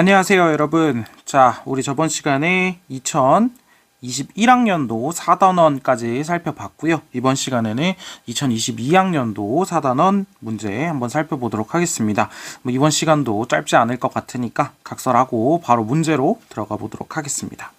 안녕하세요, 여러분. 자, 우리 저번 시간에 2021학년도 4단원까지 살펴봤고요. 이번 시간에는 2022학년도 4단원 문제 한번 살펴보도록 하겠습니다. 뭐 이번 시간도 짧지 않을 것 같으니까 각설하고 바로 문제로 들어가 보도록 하겠습니다.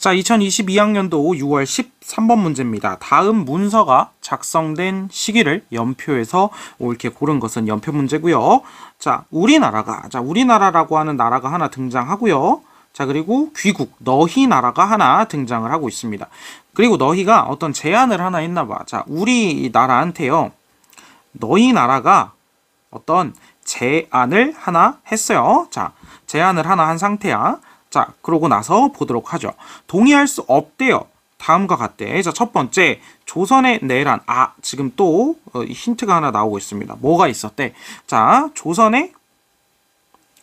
자, 2022학년도 6월 13번 문제입니다. 다음 문서가 작성된 시기를 연표해서 이렇게 고른 것은 연표 문제고요. 자, 우리나라가 자, 우리나라라고 하는 나라가 하나 등장하고요. 자, 그리고 귀국 너희 나라가 하나 등장을 하고 있습니다. 그리고 너희가 어떤 제안을 하나 했나 봐. 자, 우리나라한테요. 너희 나라가 어떤 제안을 하나 했어요. 자, 제안을 하나 한 상태야. 자, 그러고 나서 보도록 하죠. 동의할 수 없대요. 다음과 같대. 자, 첫 번째, 조선의 내란. 아, 지금 또 어, 힌트가 하나 나오고 있습니다. 뭐가 있었대? 자, 조선의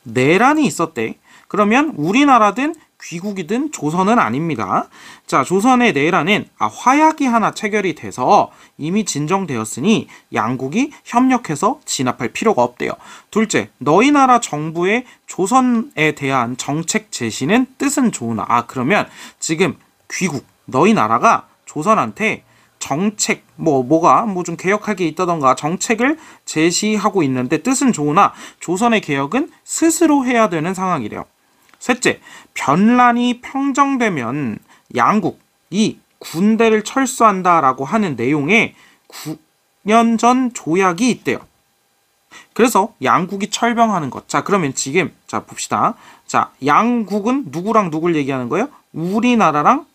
내란이 있었대. 그러면 우리나라든 귀국이든 조선은 아닙니다. 자, 조선의 내란은 아, 화약이 하나 체결이 돼서 이미 진정되었으니 양국이 협력해서 진압할 필요가 없대요. 둘째, 너희 나라 정부의 조선에 대한 정책 제시는 뜻은 좋으나 아, 그러면 지금 귀국 너희 나라가 조선한테 정책 뭐 뭐가 뭐 좀 개혁할 게 있다던가 정책을 제시하고 있는데 뜻은 좋으나 조선의 개혁은 스스로 해야 되는 상황이래요. 셋째, 변란이 평정되면 양국이 군대를 철수한다라고 하는 내용의 9년 전 조약이 있대요. 그래서 양국이 철병하는 것. 자, 그러면 지금 자 봅시다. 자, 양국은 누구랑 누굴 얘기하는 거예요? 우리나라랑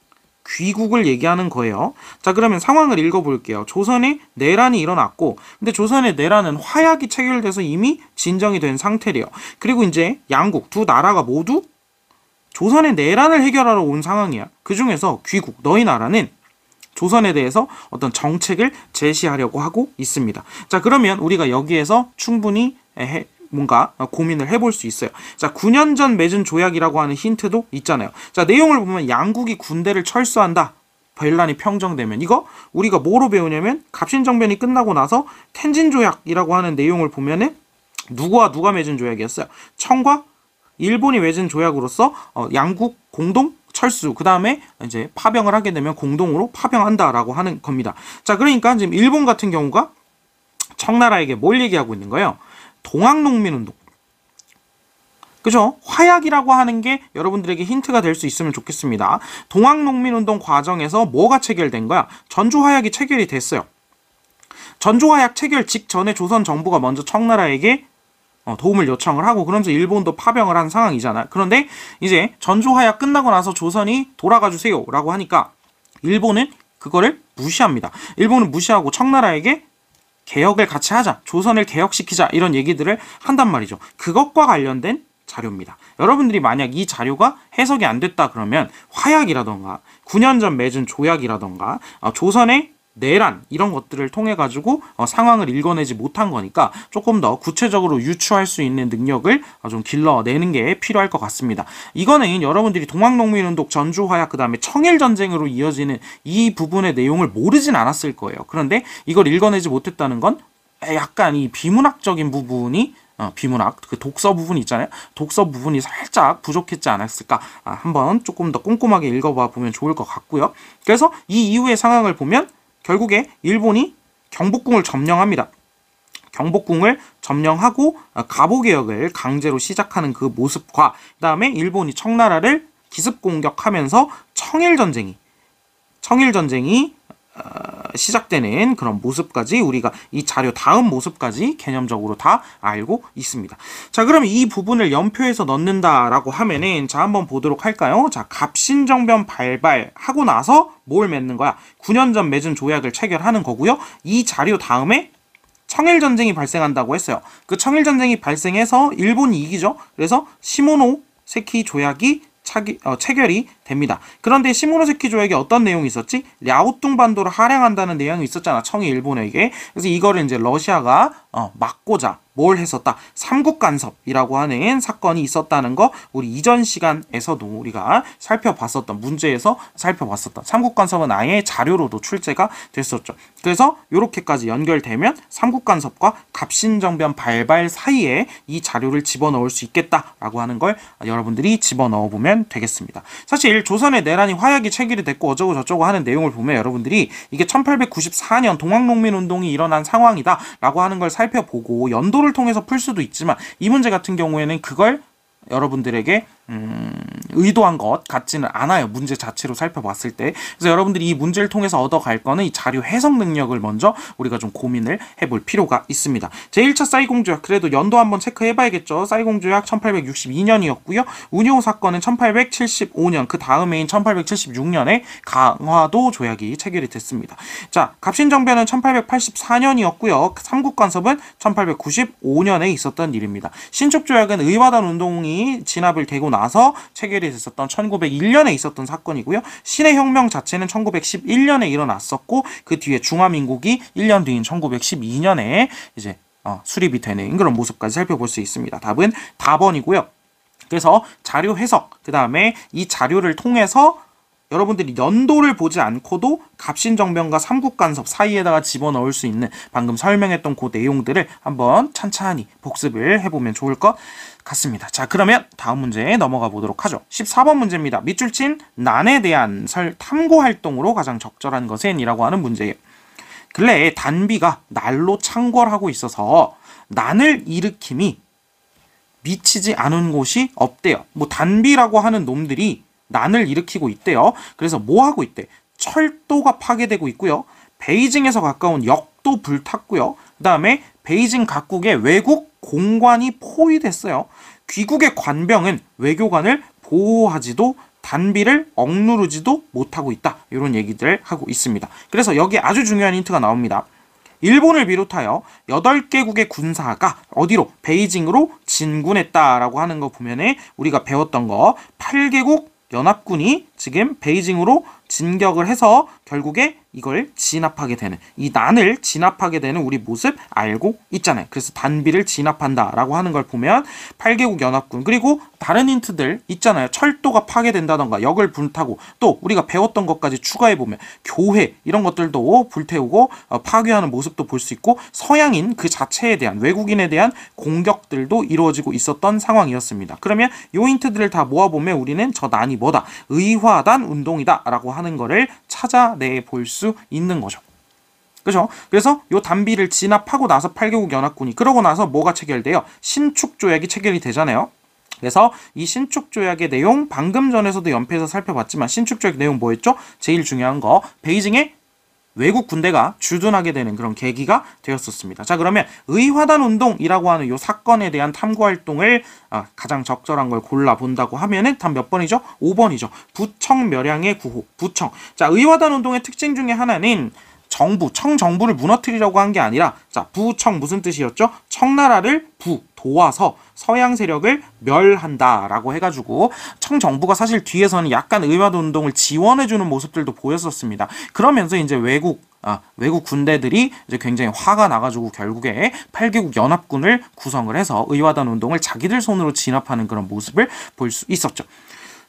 귀국을 얘기하는 거예요. 자, 그러면 상황을 읽어볼게요. 조선에 내란이 일어났고, 근데 조선의 내란은 화약이 체결돼서 이미 진정이 된 상태래요. 그리고 이제 양국 두 나라가 모두 조선의 내란을 해결하러 온 상황이야. 그 중에서 귀국, 너희 나라는 조선에 대해서 어떤 정책을 제시하려고 하고 있습니다. 자, 그러면 우리가 여기에서 충분히 해, 뭔가 고민을 해볼 수 있어요. 자, 9년 전 맺은 조약이라고 하는 힌트도 있잖아요. 자, 내용을 보면 양국이 군대를 철수한다. 벨란이 평정되면 이거 우리가 뭐로 배우냐면 갑신정변이 끝나고 나서 텐진 조약이라고 하는 내용을 보면은 누구와 누가 맺은 조약이었어요. 청과 일본이 맺은 조약으로서 어, 양국 공동 철수 그 다음에 이제 파병을 하게 되면 공동으로 파병한다라고 하는 겁니다. 자 그러니까 지금 일본 같은 경우가 청나라에게 뭘 얘기하고 있는 거예요? 동학농민운동. 그죠? 화약이라고 하는 게 여러분들에게 힌트가 될 수 있으면 좋겠습니다. 동학농민운동 과정에서 뭐가 체결된 거야? 전주화약이 체결이 됐어요. 전주화약 체결 직전에 조선 정부가 먼저 청나라에게 어, 도움을 요청을 하고 그러면서 일본도 파병을 한 상황이잖아. 그런데 이제 전주화약 끝나고 나서 조선이 돌아가 주세요라고 하니까 일본은 그거를 무시합니다. 일본은 무시하고 청나라에게 개혁을 같이 하자, 조선을 개혁시키자 이런 얘기들을 한단 말이죠. 그것과 관련된 자료입니다. 여러분들이 만약 이 자료가 해석이 안 됐다 그러면 화약이라던가 9년 전 맺은 조약이라던가 어, 조선의 내란 이런 것들을 통해 가지고 어, 상황을 읽어내지 못한 거니까 조금 더 구체적으로 유추할 수 있는 능력을 어, 좀 길러내는 게 필요할 것 같습니다. 이거는 여러분들이 동학농민운동 전주화약 그다음에 청일전쟁으로 이어지는 이 부분의 내용을 모르진 않았을 거예요. 그런데 이걸 읽어내지 못했다는 건 약간 이 비문학적인 부분이 어, 비문학 그 독서 부분 있잖아요. 독서 부분이 살짝 부족했지 않았을까? 아, 한번 조금 더 꼼꼼하게 읽어봐 보면 좋을 것 같고요. 그래서 이 이후의 상황을 보면 결국에 일본이 경복궁을 점령합니다. 경복궁을 점령하고 가보개혁을 강제로 시작하는 그 모습과 그다음에 일본이 청나라를 기습 공격하면서 청일 전쟁이 청일 전쟁이 어, 시작되는 그런 모습까지 우리가 이 자료 다음 모습까지 개념적으로 다 알고 있습니다. 자, 그럼 이 부분을 연표해서 넣는다라고 하면은 자 한번 보도록 할까요? 자, 갑신정변 발발하고 나서 뭘 맺는 거야? 9년 전 맺은 조약을 체결하는 거고요. 이 자료 다음에 청일 전쟁이 발생한다고 했어요. 그 청일 전쟁이 발생해서 일본이 이기죠. 그래서 시모노 세키 조약이 차기, 어, 체결이 됩니다. 그런데 시모노세키 조약에 어떤 내용이 있었지? 랴오뚱 반도를 할양한다는 내용이 있었잖아. 청이 일본에게. 그래서 이거를 이제 러시아가 어, 막고자 뭘 했었다? 삼국 간섭이라고 하는 사건이 있었다는 거 우리 이전 시간에서도 우리가 살펴봤었던 문제에서 살펴봤었던 삼국 간섭은 아예 자료로도 출제가 됐었죠. 그래서 이렇게까지 연결되면 삼국 간섭과 갑신정변 발발 사이에 이 자료를 집어넣을 수 있겠다라고 하는 걸 여러분들이 집어넣어 보면 되겠습니다. 사실 조선의 내란이 화약이 체결이 됐고 어쩌고 저쩌고 하는 내용을 보면 여러분들이 이게 1894년 동학농민 운동이 일어난 상황이다라고 하는 걸 살펴보고 연도를 통해서 풀 수도 있지만 이 문제 같은 경우에는 그걸 여러분들에게 음, 의도한 것 같지는 않아요. 문제 자체로 살펴봤을 때. 그래서 여러분들이 이 문제를 통해서 얻어갈 거는 이 자료 해석 능력을 먼저 우리가 좀 고민을 해볼 필요가 있습니다. 제1차 사이공조약 그래도 연도 한번 체크해봐야겠죠. 사이공조약 1862년이었고요. 운용 사건은 1875년 그 다음해인 1876년에 강화도 조약이 체결이 됐습니다. 자, 갑신정변은 1884년이었고요. 삼국간섭은 1895년에 있었던 일입니다. 신축조약은 의화단 운동이 진압을 되고 나서 체결이 됐었던 1901년에 있었던 사건이고요. 신의 혁명 자체는 1911년에 일어났었고 그 뒤에 중화민국이 1년 뒤인 1912년에 이제 어, 수립이 되는 그런 모습까지 살펴볼 수 있습니다. 답은 답번이고요. 그래서 자료 해석, 그 다음에 이 자료를 통해서 여러분들이 연도를 보지 않고도 갑신정변과 삼국간섭 사이에다가 집어넣을 수 있는 방금 설명했던 그 내용들을 한번 찬찬히 복습을 해보면 좋을 것 같습니다. 자 그러면 다음 문제 넘어가 보도록 하죠. 14번 문제입니다. 밑줄 친 난에 대한 설 탐구 활동으로 가장 적절한 것은 이라고 하는 문제예요. 근래에 단비가 날로 창궐하고 있어서 난을 일으킴이 미치지 않은 곳이 없대요. 뭐 단비라고 하는 놈들이 난을 일으키고 있대요. 그래서 뭐 하고 있대? 철도가 파괴되고 있고요. 베이징에서 가까운 역도 불탔고요. 그 다음에 베이징 각국의 외국 공관이 포위됐어요. 귀국의 관병은 외교관을 보호하지도 단비를 억누르지도 못하고 있다. 이런 얘기들을 하고 있습니다. 그래서 여기 아주 중요한 힌트가 나옵니다. 일본을 비롯하여 8개국의 군사가 어디로 베이징으로 진군했다라고 하는 거 보면은 우리가 배웠던 거 8개국 연합군이 지금 베이징으로 진격을 해서 결국에 이걸 진압하게 되는 이 난을 진압하게 되는 우리 모습 알고 있잖아요. 그래서 단비를 진압한다라고 하는 걸 보면 8개국 연합군 그리고 다른 힌트들 있잖아요. 철도가 파괴된다던가 역을 불타고 또 우리가 배웠던 것까지 추가해 보면 교회 이런 것들도 불태우고 어, 파괴하는 모습도 볼 수 있고 서양인 그 자체에 대한 외국인에 대한 공격들도 이루어지고 있었던 상황이었습니다. 그러면 요 힌트들을 다 모아보면 우리는 저 난이 뭐다 의화 단 운동이다라고 하는 거를 찾아내 볼 수 있는 거죠. 그죠? 그래서 요 단비를 진압하고 나서 8개국 연합군이 그러고 나서 뭐가 체결돼요? 신축 조약이 체결이 되잖아요. 그래서 이 신축 조약의 내용 방금 전에서도 연패에서 살펴봤지만 신축 조약 내용 뭐였죠? 제일 중요한 거 베이징의 외국 군대가 주둔하게 되는 그런 계기가 되었었습니다. 자 그러면 의화단 운동이라고 하는 이 사건에 대한 탐구 활동을 아, 가장 적절한 걸 골라 본다고 하면은 답몇 번이죠? 5번이죠. 부청 멸양의 구호. 부청. 자 의화단 운동의 특징 중에 하나는 정부, 청정부를 무너뜨리려고 한 게 아니라 자 부청 무슨 뜻이었죠? 청나라를 부 도와서 서양 세력을 멸한다라고 해가지고 청정부가 사실 뒤에서는 약간 의화도 운동을 지원해주는 모습들도 보였었습니다. 그러면서 이제 외국 아, 외국 군대들이 이제 굉장히 화가 나가지고 결국에 8개국 연합군을 구성을 해서 의화단 운동을 자기들 손으로 진압하는 그런 모습을 볼 수 있었죠.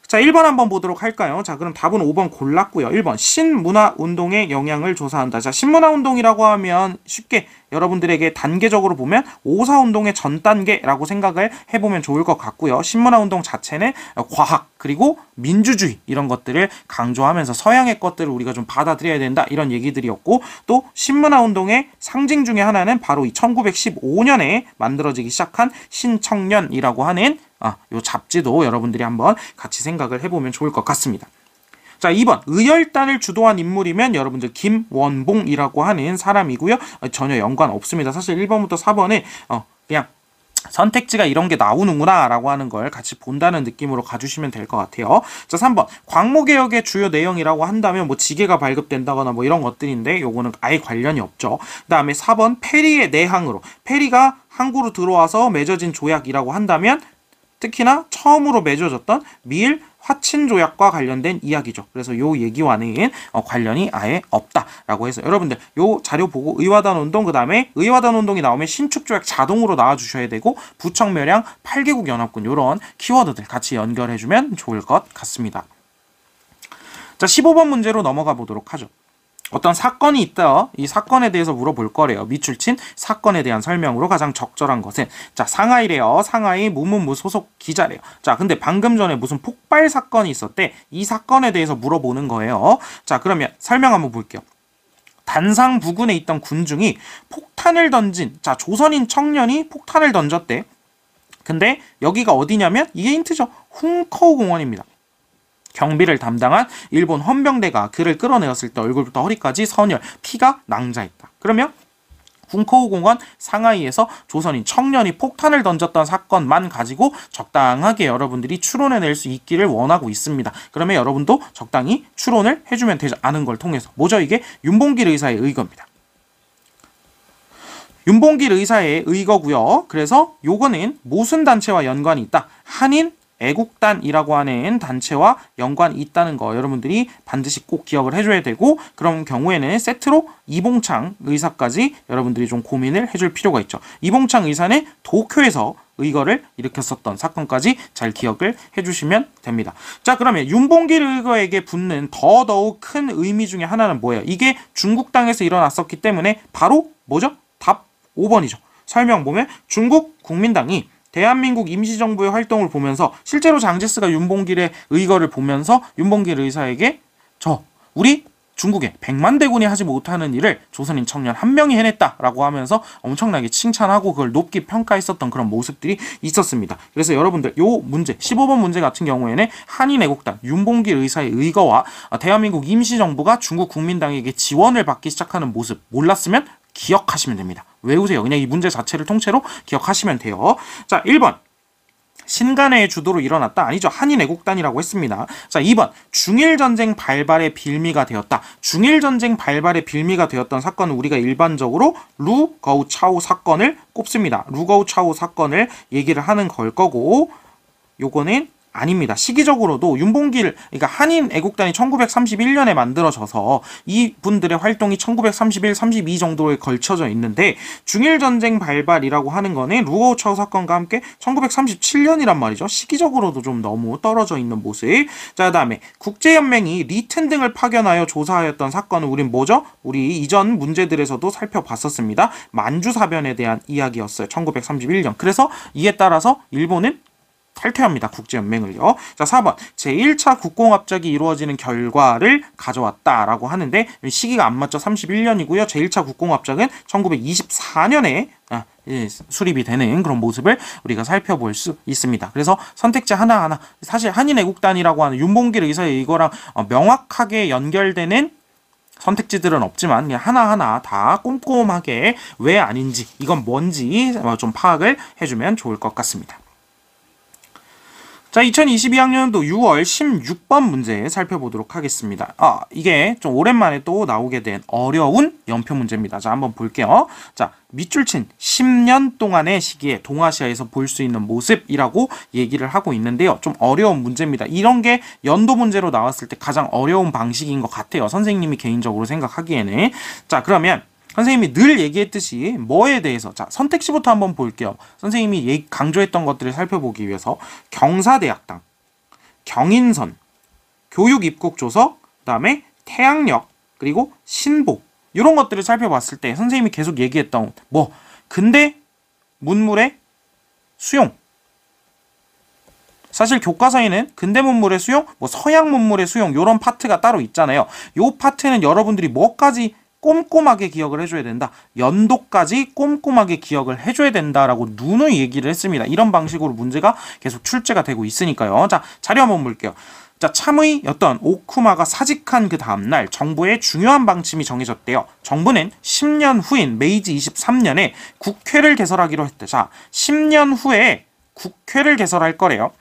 자, 1번 한번 보도록 할까요? 자, 그럼 답은 5번 골랐고요. 1번 신문화 운동의 영향을 조사한다. 자, 신문화 운동이라고 하면 쉽게 여러분들에게 단계적으로 보면 오사 운동의 전 단계라고 생각을 해 보면 좋을 것 같고요. 신문화 운동 자체는 과학 그리고 민주주의 이런 것들을 강조하면서 서양의 것들을 우리가 좀 받아들여야 된다 이런 얘기들이었고 또 신문화 운동의 상징 중에 하나는 바로 이 1915년에 만들어지기 시작한 신청년이라고 하는 아, 요 잡지도 여러분들이 한번 같이 생각을 해보면 좋을 것 같습니다. 자, 2번. 의열단을 주도한 인물이면 여러분들 김원봉이라고 하는 사람이고요. 어, 전혀 연관 없습니다. 사실 1번부터 4번에 어, 그냥 선택지가 이런 게 나오는구나 라고 하는 걸 같이 본다는 느낌으로 가주시면 될 것 같아요. 자, 3번. 광무개혁의 주요 내용이라고 한다면 뭐 지게가 발급된다거나 뭐 이런 것들인데 요거는 아예 관련이 없죠. 그 다음에 4번. 페리의 내항으로. 페리가 항구로 들어와서 맺어진 조약이라고 한다면 특히나 처음으로 맺어졌던 밀 화친 조약과 관련된 이야기죠. 그래서 요 얘기와는 어, 관련이 아예 없다라고 해서 여러분들 요 자료 보고 의화단 운동 그다음에 의화단 운동이 나오면 신축 조약 자동으로 나와 주셔야 되고 부청 멸량 8개국 연합군 요런 키워드들 같이 연결해 주면 좋을 것 같습니다. 자, 15번 문제로 넘어가 보도록 하죠. 어떤 사건이 있다. 이 사건에 대해서 물어볼 거래요. 밑줄친 사건에 대한 설명으로 가장 적절한 것은 자 상하이래요. 상하이 무문무 소속 기자래요. 자 근데 방금 전에 무슨 폭발 사건이 있었대. 이 사건에 대해서 물어보는 거예요. 자 그러면 설명 한번 볼게요. 단상 부근에 있던 군중이 폭탄을 던진 자 조선인 청년이 폭탄을 던졌대. 근데 여기가 어디냐면 이게 힌트죠. 훈커우 공원입니다. 경비를 담당한 일본 헌병대가 그를 끌어내었을 때 얼굴부터 허리까지 선열, 피가 낭자했다. 그러면 훈코우 공원 상하이에서 조선인 청년이 폭탄을 던졌던 사건만 가지고 적당하게 여러분들이 추론해낼 수 있기를 원하고 있습니다. 그러면 여러분도 적당히 추론을 해주면 되지 않은 걸 통해서 뭐죠 이게 윤봉길 의사의 의거입니다. 윤봉길 의사의 의거고요. 그래서 요거는 무슨 단체와 연관이 있다? 한인 애국단이라고 하는 단체와 연관이 있다는 거 여러분들이 반드시 꼭 기억을 해줘야 되고 그런 경우에는 세트로 이봉창 의사까지 여러분들이 좀 고민을 해줄 필요가 있죠. 이봉창 의사는 도쿄에서 의거를 일으켰었던 사건까지 잘 기억을 해주시면 됩니다. 자 그러면 윤봉길 의거에게 붙는 더더욱 큰 의미 중에 하나는 뭐예요? 이게 중국 땅에서 일어났었기 때문에 바로 뭐죠? 답 5번이죠. 설명 보면 중국 국민당이 대한민국 임시정부의 활동을 보면서 실제로 장제스가 윤봉길의 의거를 보면서 윤봉길 의사에게 저 우리 중국에 100만 대군이 하지 못하는 일을 조선인 청년 한 명이 해냈다라고 하면서 엄청나게 칭찬하고 그걸 높게 평가했었던 그런 모습들이 있었습니다. 그래서 여러분들 요 문제 15번 문제 같은 경우에는 한인 애국단 윤봉길 의사의 의거와 대한민국 임시정부가 중국 국민당에게 지원을 받기 시작하는 모습 몰랐으면 기억하시면 됩니다. 외우세요. 그냥 이 문제 자체를 통째로 기억하시면 돼요. 자, 1번. 신간의 주도로 일어났다. 아니죠. 한인 애국단이라고 했습니다. 자, 2번. 중일전쟁 발발의 빌미가 되었다. 중일전쟁 발발의 빌미가 되었던 사건은 우리가 일반적으로 루거우 차오 사건을 꼽습니다. 루거우 차오 사건을 얘기를 하는 걸 거고, 요거는 아닙니다. 시기적으로도 윤봉길, 그러니까 한인 애국단이 1931년에 만들어져서 이 분들의 활동이 1931, 32 정도에 걸쳐져 있는데 중일 전쟁 발발이라고 하는 거는 루어우차우 사건과 함께 1937년이란 말이죠. 시기적으로도 좀 너무 떨어져 있는 모습. 자, 그다음에 국제연맹이 리튼 등을 파견하여 조사하였던 사건은 우린 뭐죠? 우리 이전 문제들에서도 살펴봤었습니다. 만주 사변에 대한 이야기였어요. 1931년. 그래서 이에 따라서 일본은 탈퇴합니다. 국제연맹을요. 자, 4번. 제1차 국공합작이 이루어지는 결과를 가져왔다라고 하는데 시기가 안 맞죠. 31년이고요. 제1차 국공합작은 1924년에 아, 예, 수립이 되는 그런 모습을 우리가 살펴볼 수 있습니다. 그래서 선택지 하나하나 사실 한인애국단이라고 하는 윤봉길 의사의 이거랑 어, 명확하게 연결되는 선택지들은 없지만 하나하나 다 꼼꼼하게 왜 아닌지 이건 뭔지 좀 파악을 해주면 좋을 것 같습니다. 자, 2022학년도 6월 16번 문제 살펴보도록 하겠습니다. 아, 이게 좀 오랜만에 또 나오게 된 어려운 연표 문제입니다. 자, 한번 볼게요. 자, 밑줄 친 10년 동안의 시기에 동아시아에서 볼 수 있는 모습이라고 얘기를 하고 있는데요. 좀 어려운 문제입니다. 이런 게 연도 문제로 나왔을 때 가장 어려운 방식인 것 같아요. 선생님이 개인적으로 생각하기에는. 자, 그러면 선생님이 늘 얘기했듯이 뭐에 대해서 자 선택지부터 한번 볼게요. 선생님이 강조했던 것들을 살펴보기 위해서 경사대학당, 경인선, 교육입국조서, 그다음에 태양역, 그리고 신보 이런 것들을 살펴봤을 때 선생님이 계속 얘기했던 뭐 근대 문물의 수용 사실 교과서에는 근대 문물의 수용, 뭐 서양 문물의 수용 이런 파트가 따로 있잖아요. 요 파트는 여러분들이 뭐까지 꼼꼼하게 기억을 해줘야 된다. 연도까지 꼼꼼하게 기억을 해줘야 된다라고 누누이 얘기를 했습니다. 이런 방식으로 문제가 계속 출제가 되고 있으니까요. 자, 자료 한번 볼게요. 자, 참의 어떤 오쿠마가 사직한 그 다음날 정부의 중요한 방침이 정해졌대요. 정부는 10년 후인 메이지 23년에 국회를 개설하기로 했대. 자, 10년 후에 국회를 개설할 거래요.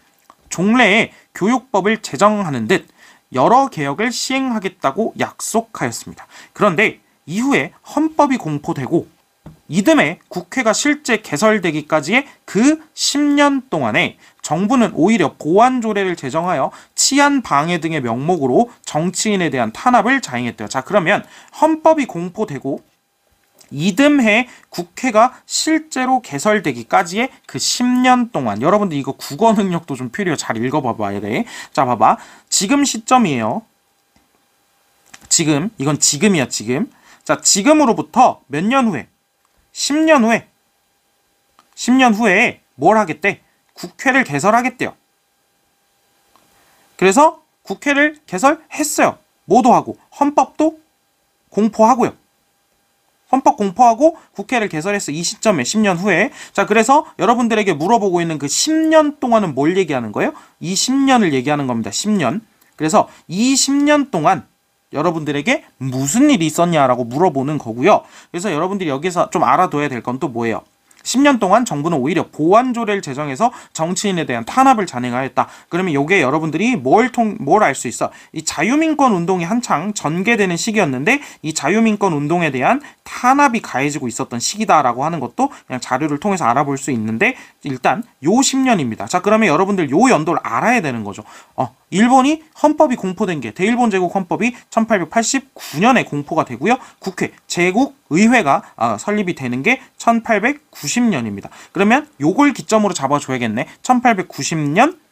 종래에 교육법을 제정하는 듯 여러 개혁을 시행하겠다고 약속하였습니다. 그런데 이후에 헌법이 공포되고 이듬해 국회가 실제 개설되기까지의 그 10년 동안에 정부는 오히려 보안 조례를 제정하여 치안 방해 등의 명목으로 정치인에 대한 탄압을 자행했대요. 자, 그러면 헌법이 공포되고 이듬해 국회가 실제로 개설되기까지의 그 10년 동안 여러분들 이거 국어 능력도 좀 필요해 잘 읽어봐 봐야 돼. 자 봐봐 지금 시점이에요. 지금 이건 지금이야 지금. 자 지금으로부터 몇 년 후에 10년 후에 10년 후에 뭘 하겠대? 국회를 개설하겠대요. 그래서 국회를 개설했어요. 모두 하고 헌법도 공포하고요. 헌법 공포하고 국회를 개설했어. 이 시점에 10년 후에. 자, 그래서 여러분들에게 물어보고 있는 그 10년 동안은 뭘 얘기하는 거예요? 이 10년을 얘기하는 겁니다. 10년. 그래서 이 10년 동안 여러분들에게 무슨 일이 있었냐라고 물어보는 거고요. 그래서 여러분들이 여기서 좀 알아둬야 될 건 또 뭐예요? 10년 동안 정부는 오히려 보완 조례를 제정해서 정치인에 대한 탄압을 잔행하였다. 그러면 요게 여러분들이 뭘 통 뭘 알 수 있어? 이 자유민권 운동이 한창 전개되는 시기였는데 이 자유민권 운동에 대한 탄압이 가해지고 있었던 시기다라고 하는 것도 그냥 자료를 통해서 알아볼 수 있는데 일단 요 10년입니다. 자, 그러면 여러분들 요 연도를 알아야 되는 거죠. 어, 일본이 헌법이 공포된 게 대일본 제국 헌법이 1889년에 공포가 되고요. 국회 제국 의회가 어, 설립이 되는 게 1890년입니다. 그러면 요걸 기점으로 잡아줘야겠네. 1890년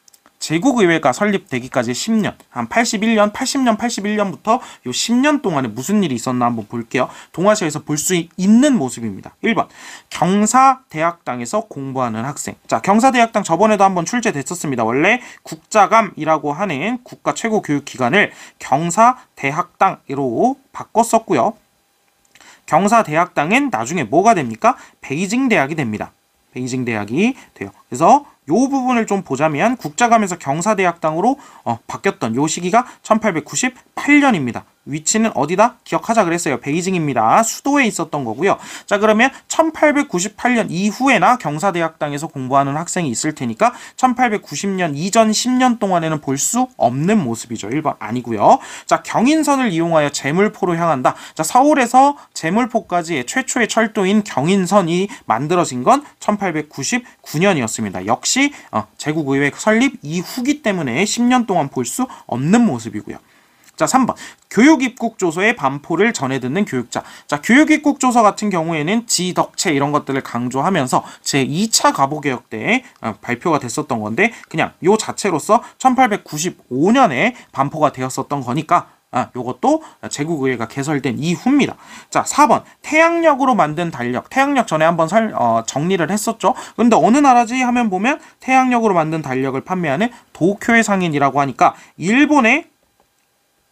제국의회가 설립되기까지 10년, 한 81년, 80년, 81년부터 요 10년 동안에 무슨 일이 있었나 한번 볼게요. 동아시아에서 볼 수 있는 모습입니다. 1번, 경사대학당에서 공부하는 학생. 자, 경사대학당 저번에도 한번 출제됐었습니다. 원래 국자감이라고 하는 국가 최고 교육기관을 경사대학당으로 바꿨었고요. 경사대학당은 나중에 뭐가 됩니까? 베이징 대학이 됩니다. 베이징 대학이 돼요. 그래서 요 부분을 좀 보자면 국자감에서 경사대학당으로 어, 바뀌었던 요 시기가 1898년입니다. 위치는 어디다? 기억하자 그랬어요. 베이징입니다. 수도에 있었던 거고요. 자 그러면 1898년 이후에나 경사대학당에서 공부하는 학생이 있을 테니까 1890년 이전 10년 동안에는 볼 수 없는 모습이죠. 1번 아니고요. 자 경인선을 이용하여 제물포로 향한다. 자 서울에서 제물포까지 최초의 철도인 경인선이 만들어진 건 1899년이었습니다. 역시 어, 제국의회 설립 이후기 때문에 10년 동안 볼 수 없는 모습이고요. 자, 3번. 교육입국조서의 반포를 전해 듣는 교육자. 자, 교육입국조서 같은 경우에는 지덕체 이런 것들을 강조하면서 제 2차 가보개혁 때 어, 발표가 됐었던 건데 그냥 요 자체로서 1895년에 반포가 되었었던 거니까 아, 요것도 제국의회가 개설된 이후입니다. 자, 4번. 태양력으로 만든 달력. 태양력 전에 한번 설, 어, 정리를 했었죠. 근데 어느 나라지 하면 보면 태양력으로 만든 달력을 판매하는 도쿄의 상인이라고 하니까 일본의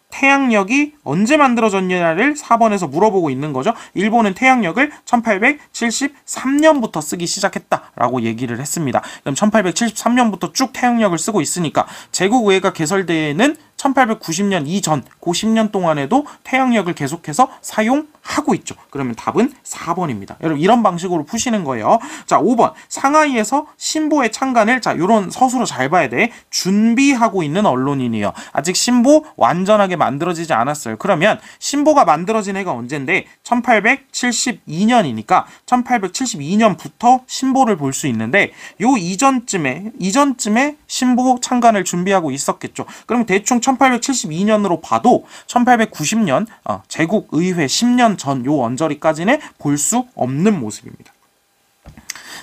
태양력이 언제 만들어졌냐를 4번에서 물어보고 있는 거죠. 일본은 태양력을 1873년부터 쓰기 시작했다라고 얘기를 했습니다. 그럼 1873년부터 쭉 태양력을 쓰고 있으니까 제국의회가 개설되는 1890년 이전 그 10년 동안에도 태양력을 계속해서 사용하고 있죠. 그러면 답은 4번입니다. 여러분 이런 방식으로 푸시는 거예요. 자, 5번. 상하이에서 신보의 창간을 자, 요런 서술로 잘 봐야 돼. 준비하고 있는 언론인이에요. 아직 신보 완전하게 만들어지지 않았어요. 그러면 신보가 만들어진 해가 언젠데 1872년이니까 1872년부터 신보를 볼 수 있는데 요 이전쯤에 이전쯤에 신보 창간을 준비하고 있었겠죠. 그럼 대충 1872년으로 봐도 1890년 어, 제국의회 10년 전 요 언저리까지는 볼 수 없는 모습입니다.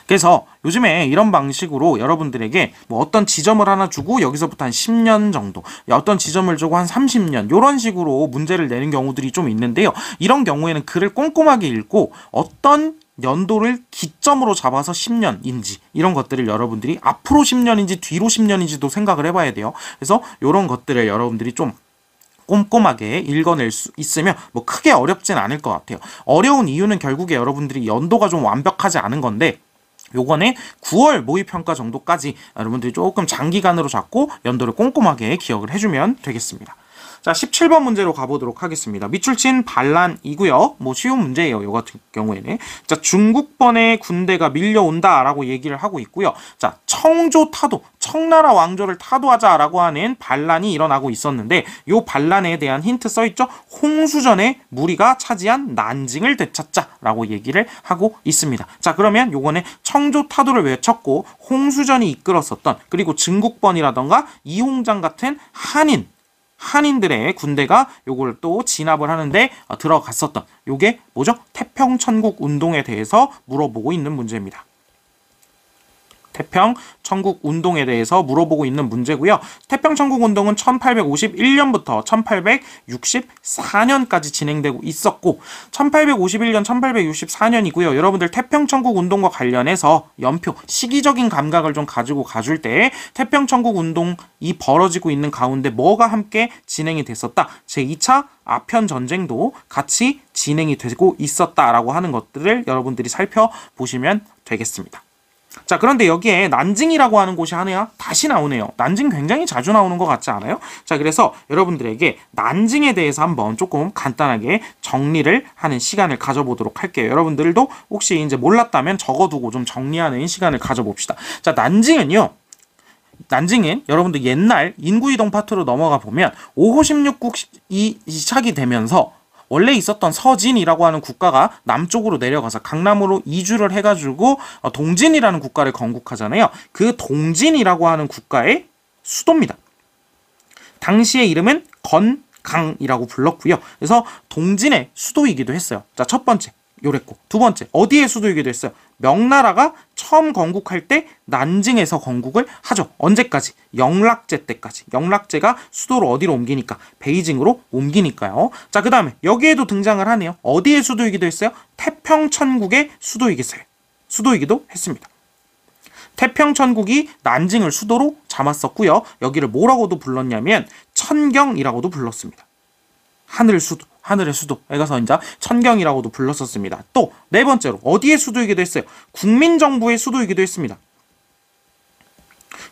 그래서 요즘에 이런 방식으로 여러분들에게 뭐 어떤 지점을 하나 주고 여기서부터 한 10년 정도, 어떤 지점을 주고 한 30년 이런 식으로 문제를 내는 경우들이 좀 있는데요. 이런 경우에는 글을 꼼꼼하게 읽고 어떤 연도를 기점으로 잡아서 10년인지 이런 것들을 여러분들이 앞으로 10년인지 뒤로 10년인지도 생각을 해봐야 돼요. 그래서 이런 것들을 여러분들이 좀 꼼꼼하게 읽어낼 수 있으면 뭐 크게 어렵진 않을 것 같아요. 어려운 이유는 결국에 여러분들이 연도가 좀 완벽하지 않은 건데 요거는 9월 모의평가 정도까지 여러분들이 조금 장기간으로 잡고 연도를 꼼꼼하게 기억을 해주면 되겠습니다. 자, 17번 문제로 가보도록 하겠습니다. 밑줄 친 반란이고요. 뭐 쉬운 문제예요. 요 같은 경우에는. 자, 중국번의 군대가 밀려온다라고 얘기를 하고 있고요. 자, 청조 타도, 청나라 왕조를 타도하자라고 하는 반란이 일어나고 있었는데 요 반란에 대한 힌트 써 있죠. 홍수전에 무리가 차지한 난징을 되찾자라고 얘기를 하고 있습니다. 자, 그러면 요거는 청조 타도를 외쳤고 홍수전이 이끌었었던 그리고 증국번이라던가 이홍장 같은 한인 한인들의 군대가 요걸 또 진압을 하는데 어, 들어갔었던 요게 뭐죠? 태평천국 운동에 대해서 물어보고 있는 문제입니다. 태평 천국 운동에 대해서 물어보고 있는 문제고요. 태평 천국 운동은 1851년부터 1864년까지 진행되고 있었고 1851년 1864년이고요. 여러분들 태평 천국 운동과 관련해서 연표 시기적인 감각을 좀 가지고 가줄 때 태평 천국 운동이 벌어지고 있는 가운데 뭐가 함께 진행이 됐었다. 제2차 아편 전쟁도 같이 진행이 되고 있었다라고 하는 것들을 여러분들이 살펴보시면 되겠습니다. 자, 그런데 여기에 난징이라고 하는 곳이 하나 다시 나오네요. 난징 굉장히 자주 나오는 것 같지 않아요? 자, 그래서 여러분들에게 난징에 대해서 한번 조금 간단하게 정리를 하는 시간을 가져보도록 할게요. 여러분들도 혹시 이제 몰랐다면 적어두고 좀 정리하는 시간을 가져봅시다. 자, 난징은요. 난징은 여러분들 옛날 인구이동 파트로 넘어가 보면 5호 16국 이 시작이 되면서 원래 있었던 서진이라고 하는 국가가 남쪽으로 내려가서 강남으로 이주를 해가지고 어, 동진이라는 국가를 건국하잖아요. 그 동진이라고 하는 국가의 수도입니다. 당시의 이름은 건강이라고 불렀고요. 그래서 동진의 수도이기도 했어요. 자, 첫 번째 요랬고 두 번째 어디에 수도이기도 했어요. 명나라가 처음 건국할 때 난징에서 건국을 하죠. 언제까지? 영락제 때까지. 영락제가 수도를 어디로 옮기니까 베이징으로 옮기니까요. 자, 그 다음에 여기에도 등장을 하네요. 어디에 수도이기도 했어요? 태평천국의 수도이기도 수도이기도 했습니다. 태평천국이 난징을 수도로 잡았었고요. 여기를 뭐라고도 불렀냐면 천경이라고도 불렀습니다. 하늘 수도. 하늘의 수도. 이제 천경이라고도 불렀었습니다. 또 네 번째로 어디의 수도이기도 했어요? 국민정부의 수도이기도 했습니다.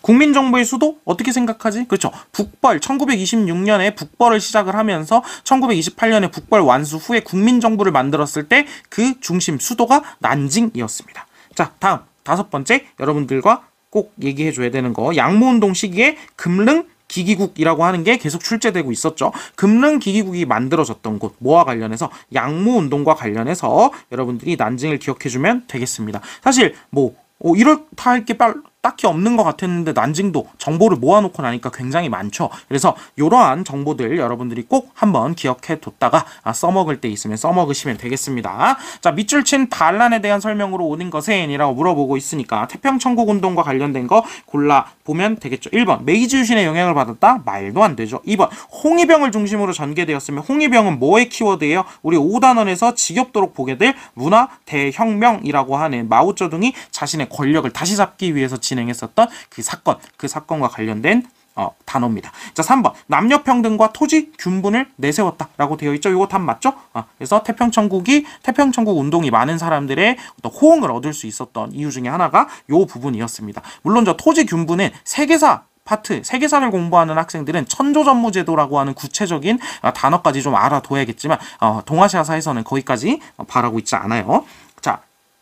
국민정부의 수도 어떻게 생각하지? 그렇죠. 북벌 1926년에 북벌을 시작을 하면서 1928년에 북벌 완수 후에 국민정부를 만들었을 때 그 중심 수도가 난징이었습니다. 자, 다음 다섯 번째 여러분들과 꼭 얘기해 줘야 되는 거 양모운동 시기에 금릉 기기국이라고 하는 게 계속 출제되고 있었죠. 금릉 기기국이 만들어졌던 곳 뭐와 관련해서 양모 운동과 관련해서 여러분들이 난징을 기억해 주면 되겠습니다. 사실 뭐 어, 이렇다 할게 딱히 없는 것 같았는데 난징도 정보를 모아놓고 나니까 굉장히 많죠. 그래서 이러한 정보들 여러분들이 꼭 한번 기억해 뒀다가 아, 써먹을 때 있으면 써먹으시면 되겠습니다. 자 밑줄 친 반란에 대한 설명으로 오는 것은이라고 물어보고 있으니까 태평천국 운동과 관련된 거 골라 보면 되겠죠. 1번 메이지 유신의 영향을 받았다? 말도 안 되죠. 2번 홍위병을 중심으로 전개되었으면 홍위병은 뭐의 키워드예요? 우리 5단원에서 지겹도록 보게 될 문화 대혁명이라고 하는 마오쩌둥이 자신의 권력을 다시 잡기 위해서 진 진행했었던 그 사건, 그 사건과 관련된 어, 단어입니다. 자, 3번. 남녀평등과 토지 균분을 내세웠다라고 되어 있죠. 이거 답 맞죠? 어, 그래서 태평천국이, 태평천국 운동이 많은 사람들의 어떤 호응을 얻을 수 있었던 이유 중에 하나가 요 부분이었습니다. 물론 저 토지 균분은 세계사 파트 세계사를 공부하는 학생들은 천조전무제도라고 하는 구체적인 어, 단어까지 좀 알아둬야겠지만 어, 동아시아사에서는 거기까지 바라고 있지 않아요.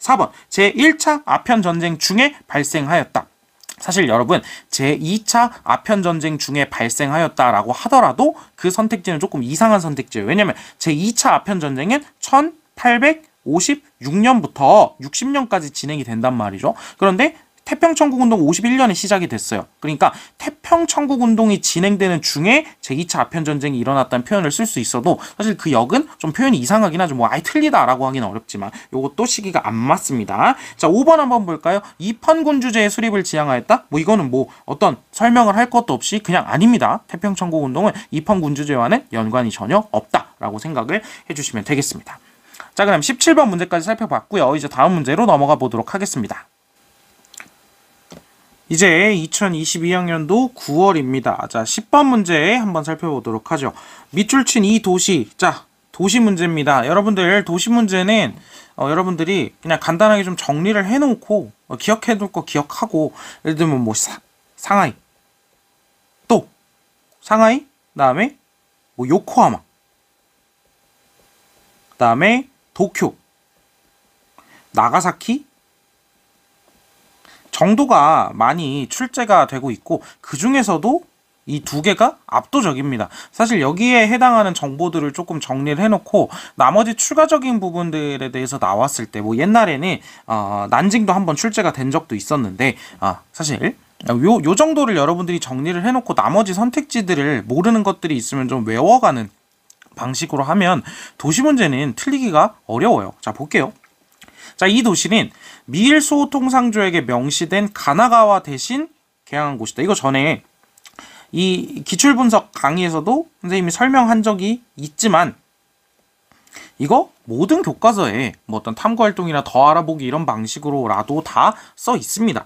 자, 4번 제1차 아편 전쟁 중에 발생하였다. 사실 여러분 제2차 아편 전쟁 중에 발생하였다라고 하더라도 그 선택지는 조금 이상한 선택지예요. 왜냐면 제2차 아편 전쟁은 1856년부터 60년까지 진행이 된단 말이죠. 그런데 태평천국운동 51년에 시작이 됐어요. 그러니까 태평천국운동이 진행되는 중에 제2차 아편전쟁이 일어났다는 표현을 쓸 수 있어도 사실 그 역은 좀 표현이 이상하긴 하죠. 뭐 아예 틀리다라고 하기는 어렵지만 이것도 시기가 안 맞습니다. 자 5번 한번 볼까요? 이판군주제의 수립을 지향하였다? 뭐 이거는 뭐 어떤 설명을 할 것도 없이 그냥 아닙니다. 태평천국운동은 이판군주제와는 연관이 전혀 없다라고 생각을 해주시면 되겠습니다. 자 그럼 17번 문제까지 살펴봤고요. 이제 다음 문제로 넘어가 보도록 하겠습니다. 이제 2022학년도 9월입니다. 자, 10번 문제 한번 살펴보도록 하죠. 밑줄 친 이 도시. 자, 도시 문제입니다. 여러분들 도시 문제는 어, 여러분들이 그냥 간단하게 좀 정리를 해놓고 어, 기억해둘 거 기억하고 예를 들면 뭐 사, 상하이 또 상하이 다음에 뭐 요코하마, 그다음에 도쿄, 나가사키 정도가 많이 출제가 되고 있고 그 중에서도 이 두 개가 압도적입니다. 사실 여기에 해당하는 정보들을 조금 정리를 해놓고 나머지 추가적인 부분들에 대해서 나왔을 때 뭐 옛날에는 어, 난징도 한번 출제가 된 적도 있었는데 아, 사실 요, 요 정도를 여러분들이 정리를 해놓고 나머지 선택지들을 모르는 것들이 있으면 좀 외워가는 방식으로 하면 도시 문제는 틀리기가 어려워요. 자, 볼게요. 자, 이 도시는 미일소 통상조에게 명시된 가나가와 대신 개항한 곳이다. 이거 전에 이 기출 분석 강의에서도 선생님이 설명한 적이 있지만 이거 모든 교과서에 뭐 어떤 탐구 활동이나 더 알아보기 이런 방식으로라도 다 써 있습니다.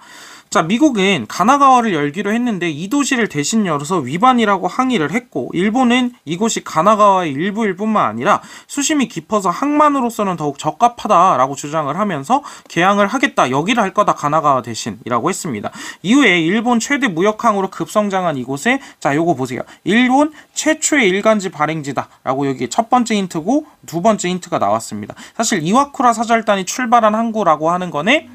자, 미국은 가나가와를 열기로 했는데 이 도시를 대신 열어서 위반이라고 항의를 했고, 일본은 이곳이 가나가와의 일부일 뿐만 아니라 수심이 깊어서 항만으로서는 더욱 적합하다라고 주장을 하면서 개항을 하겠다, 여기를 할 거다, 가나가와 대신이라고 했습니다. 이후에 일본 최대 무역항으로 급성장한 이곳에, 자, 요거 보세요. 일본 최초의 일간지 발행지다라고 여기 첫 번째 힌트고, 두 번째 힌트가 나 왔습니다. 사실 이와쿠라 사절단이 출발한 항구라고 하는 거네,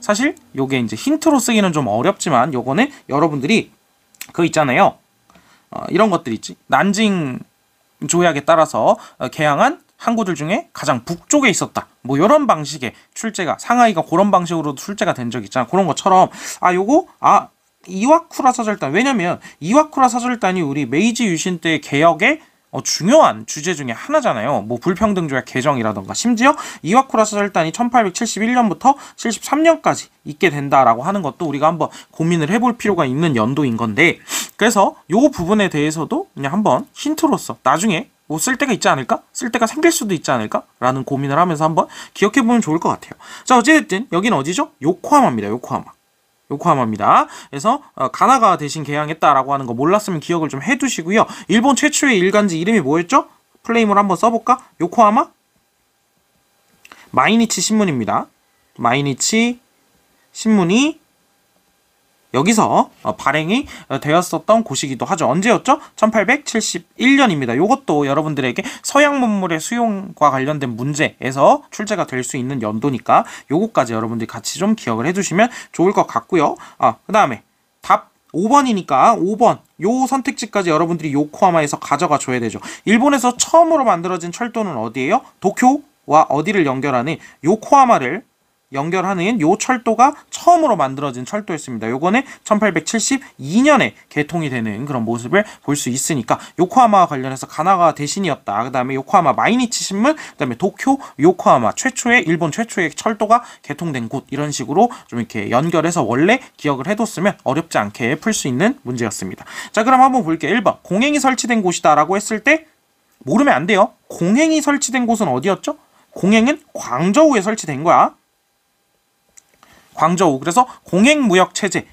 사실 요게 이제 힌트로 쓰기는 좀 어렵지만 요거는 여러분들이 그 있잖아요. 어, 이런 것들 있지. 난징 조약에 따라서 어, 개항한 항구들 중에 가장 북쪽에 있었다. 뭐 이런 방식의 출제가 상하이가 그런 방식으로 출제가 된 적 있잖아. 그런 것처럼 아 요거 아 이와쿠라 사절단 왜냐면 이와쿠라 사절단이 우리 메이지 유신 때 개혁의 어, 중요한 주제 중에 하나잖아요. 뭐 불평등 조약 개정이라던가 심지어 이와쿠라 사절단이 1871년부터 73년까지 있게 된다라고 하는 것도 우리가 한번 고민을 해볼 필요가 있는 연도인 건데 그래서 요 부분에 대해서도 그냥 한번 힌트로서 나중에 뭐쓸 때가 있지 않을까? 쓸 때가 생길 수도 있지 않을까? 라는 고민을 하면서 한번 기억해 보면 좋을 것 같아요. 자, 어쨌든 여기는 어디죠? 요코하마입니다. 요코하마. 요코하마입니다. 그래서 어, 가나가 대신 개항했다라고 하는 거 몰랐으면 기억을 좀 해두시고요. 일본 최초의 일간지 이름이 뭐였죠? 플레임을 한번 써볼까? 요코하마? 마이니치 신문입니다. 마이니치 신문이 여기서 어, 발행이 어, 되었었던 곳이기도 하죠. 언제였죠? 1871년입니다. 이것도 여러분들에게 서양 문물의 수용과 관련된 문제에서 출제가 될 수 있는 연도니까 요거까지 여러분들이 같이 좀 기억을 해두시면 좋을 것 같고요. 아, 그 다음에 답 5번이니까 5번 요 선택지까지 여러분들이 요코하마에서 가져가 줘야 되죠. 일본에서 처음으로 만들어진 철도는 어디예요? 도쿄와 어디를 연결하는 요코하마를 연결하는 요 철도가 처음으로 만들어진 철도였습니다. 요거는 1872년에 개통이 되는 그런 모습을 볼 수 있으니까 요코하마와 관련해서 가나가 대신이었다. 그다음에 요코하마 마이니치 신문, 그다음에 도쿄 요코하마 최초의 일본 최초의 철도가 개통된 곳 이런 식으로 좀 이렇게 연결해서 원래 기억을 해뒀으면 어렵지 않게 풀 수 있는 문제였습니다. 자, 그럼 한번 볼게요. 1번 공행이 설치된 곳이다라고 했을 때 모르면 안 돼요. 공행이 설치된 곳은 어디였죠? 공행은 광저우에 설치된 거야. 광저우. 그래서 공행무역 체제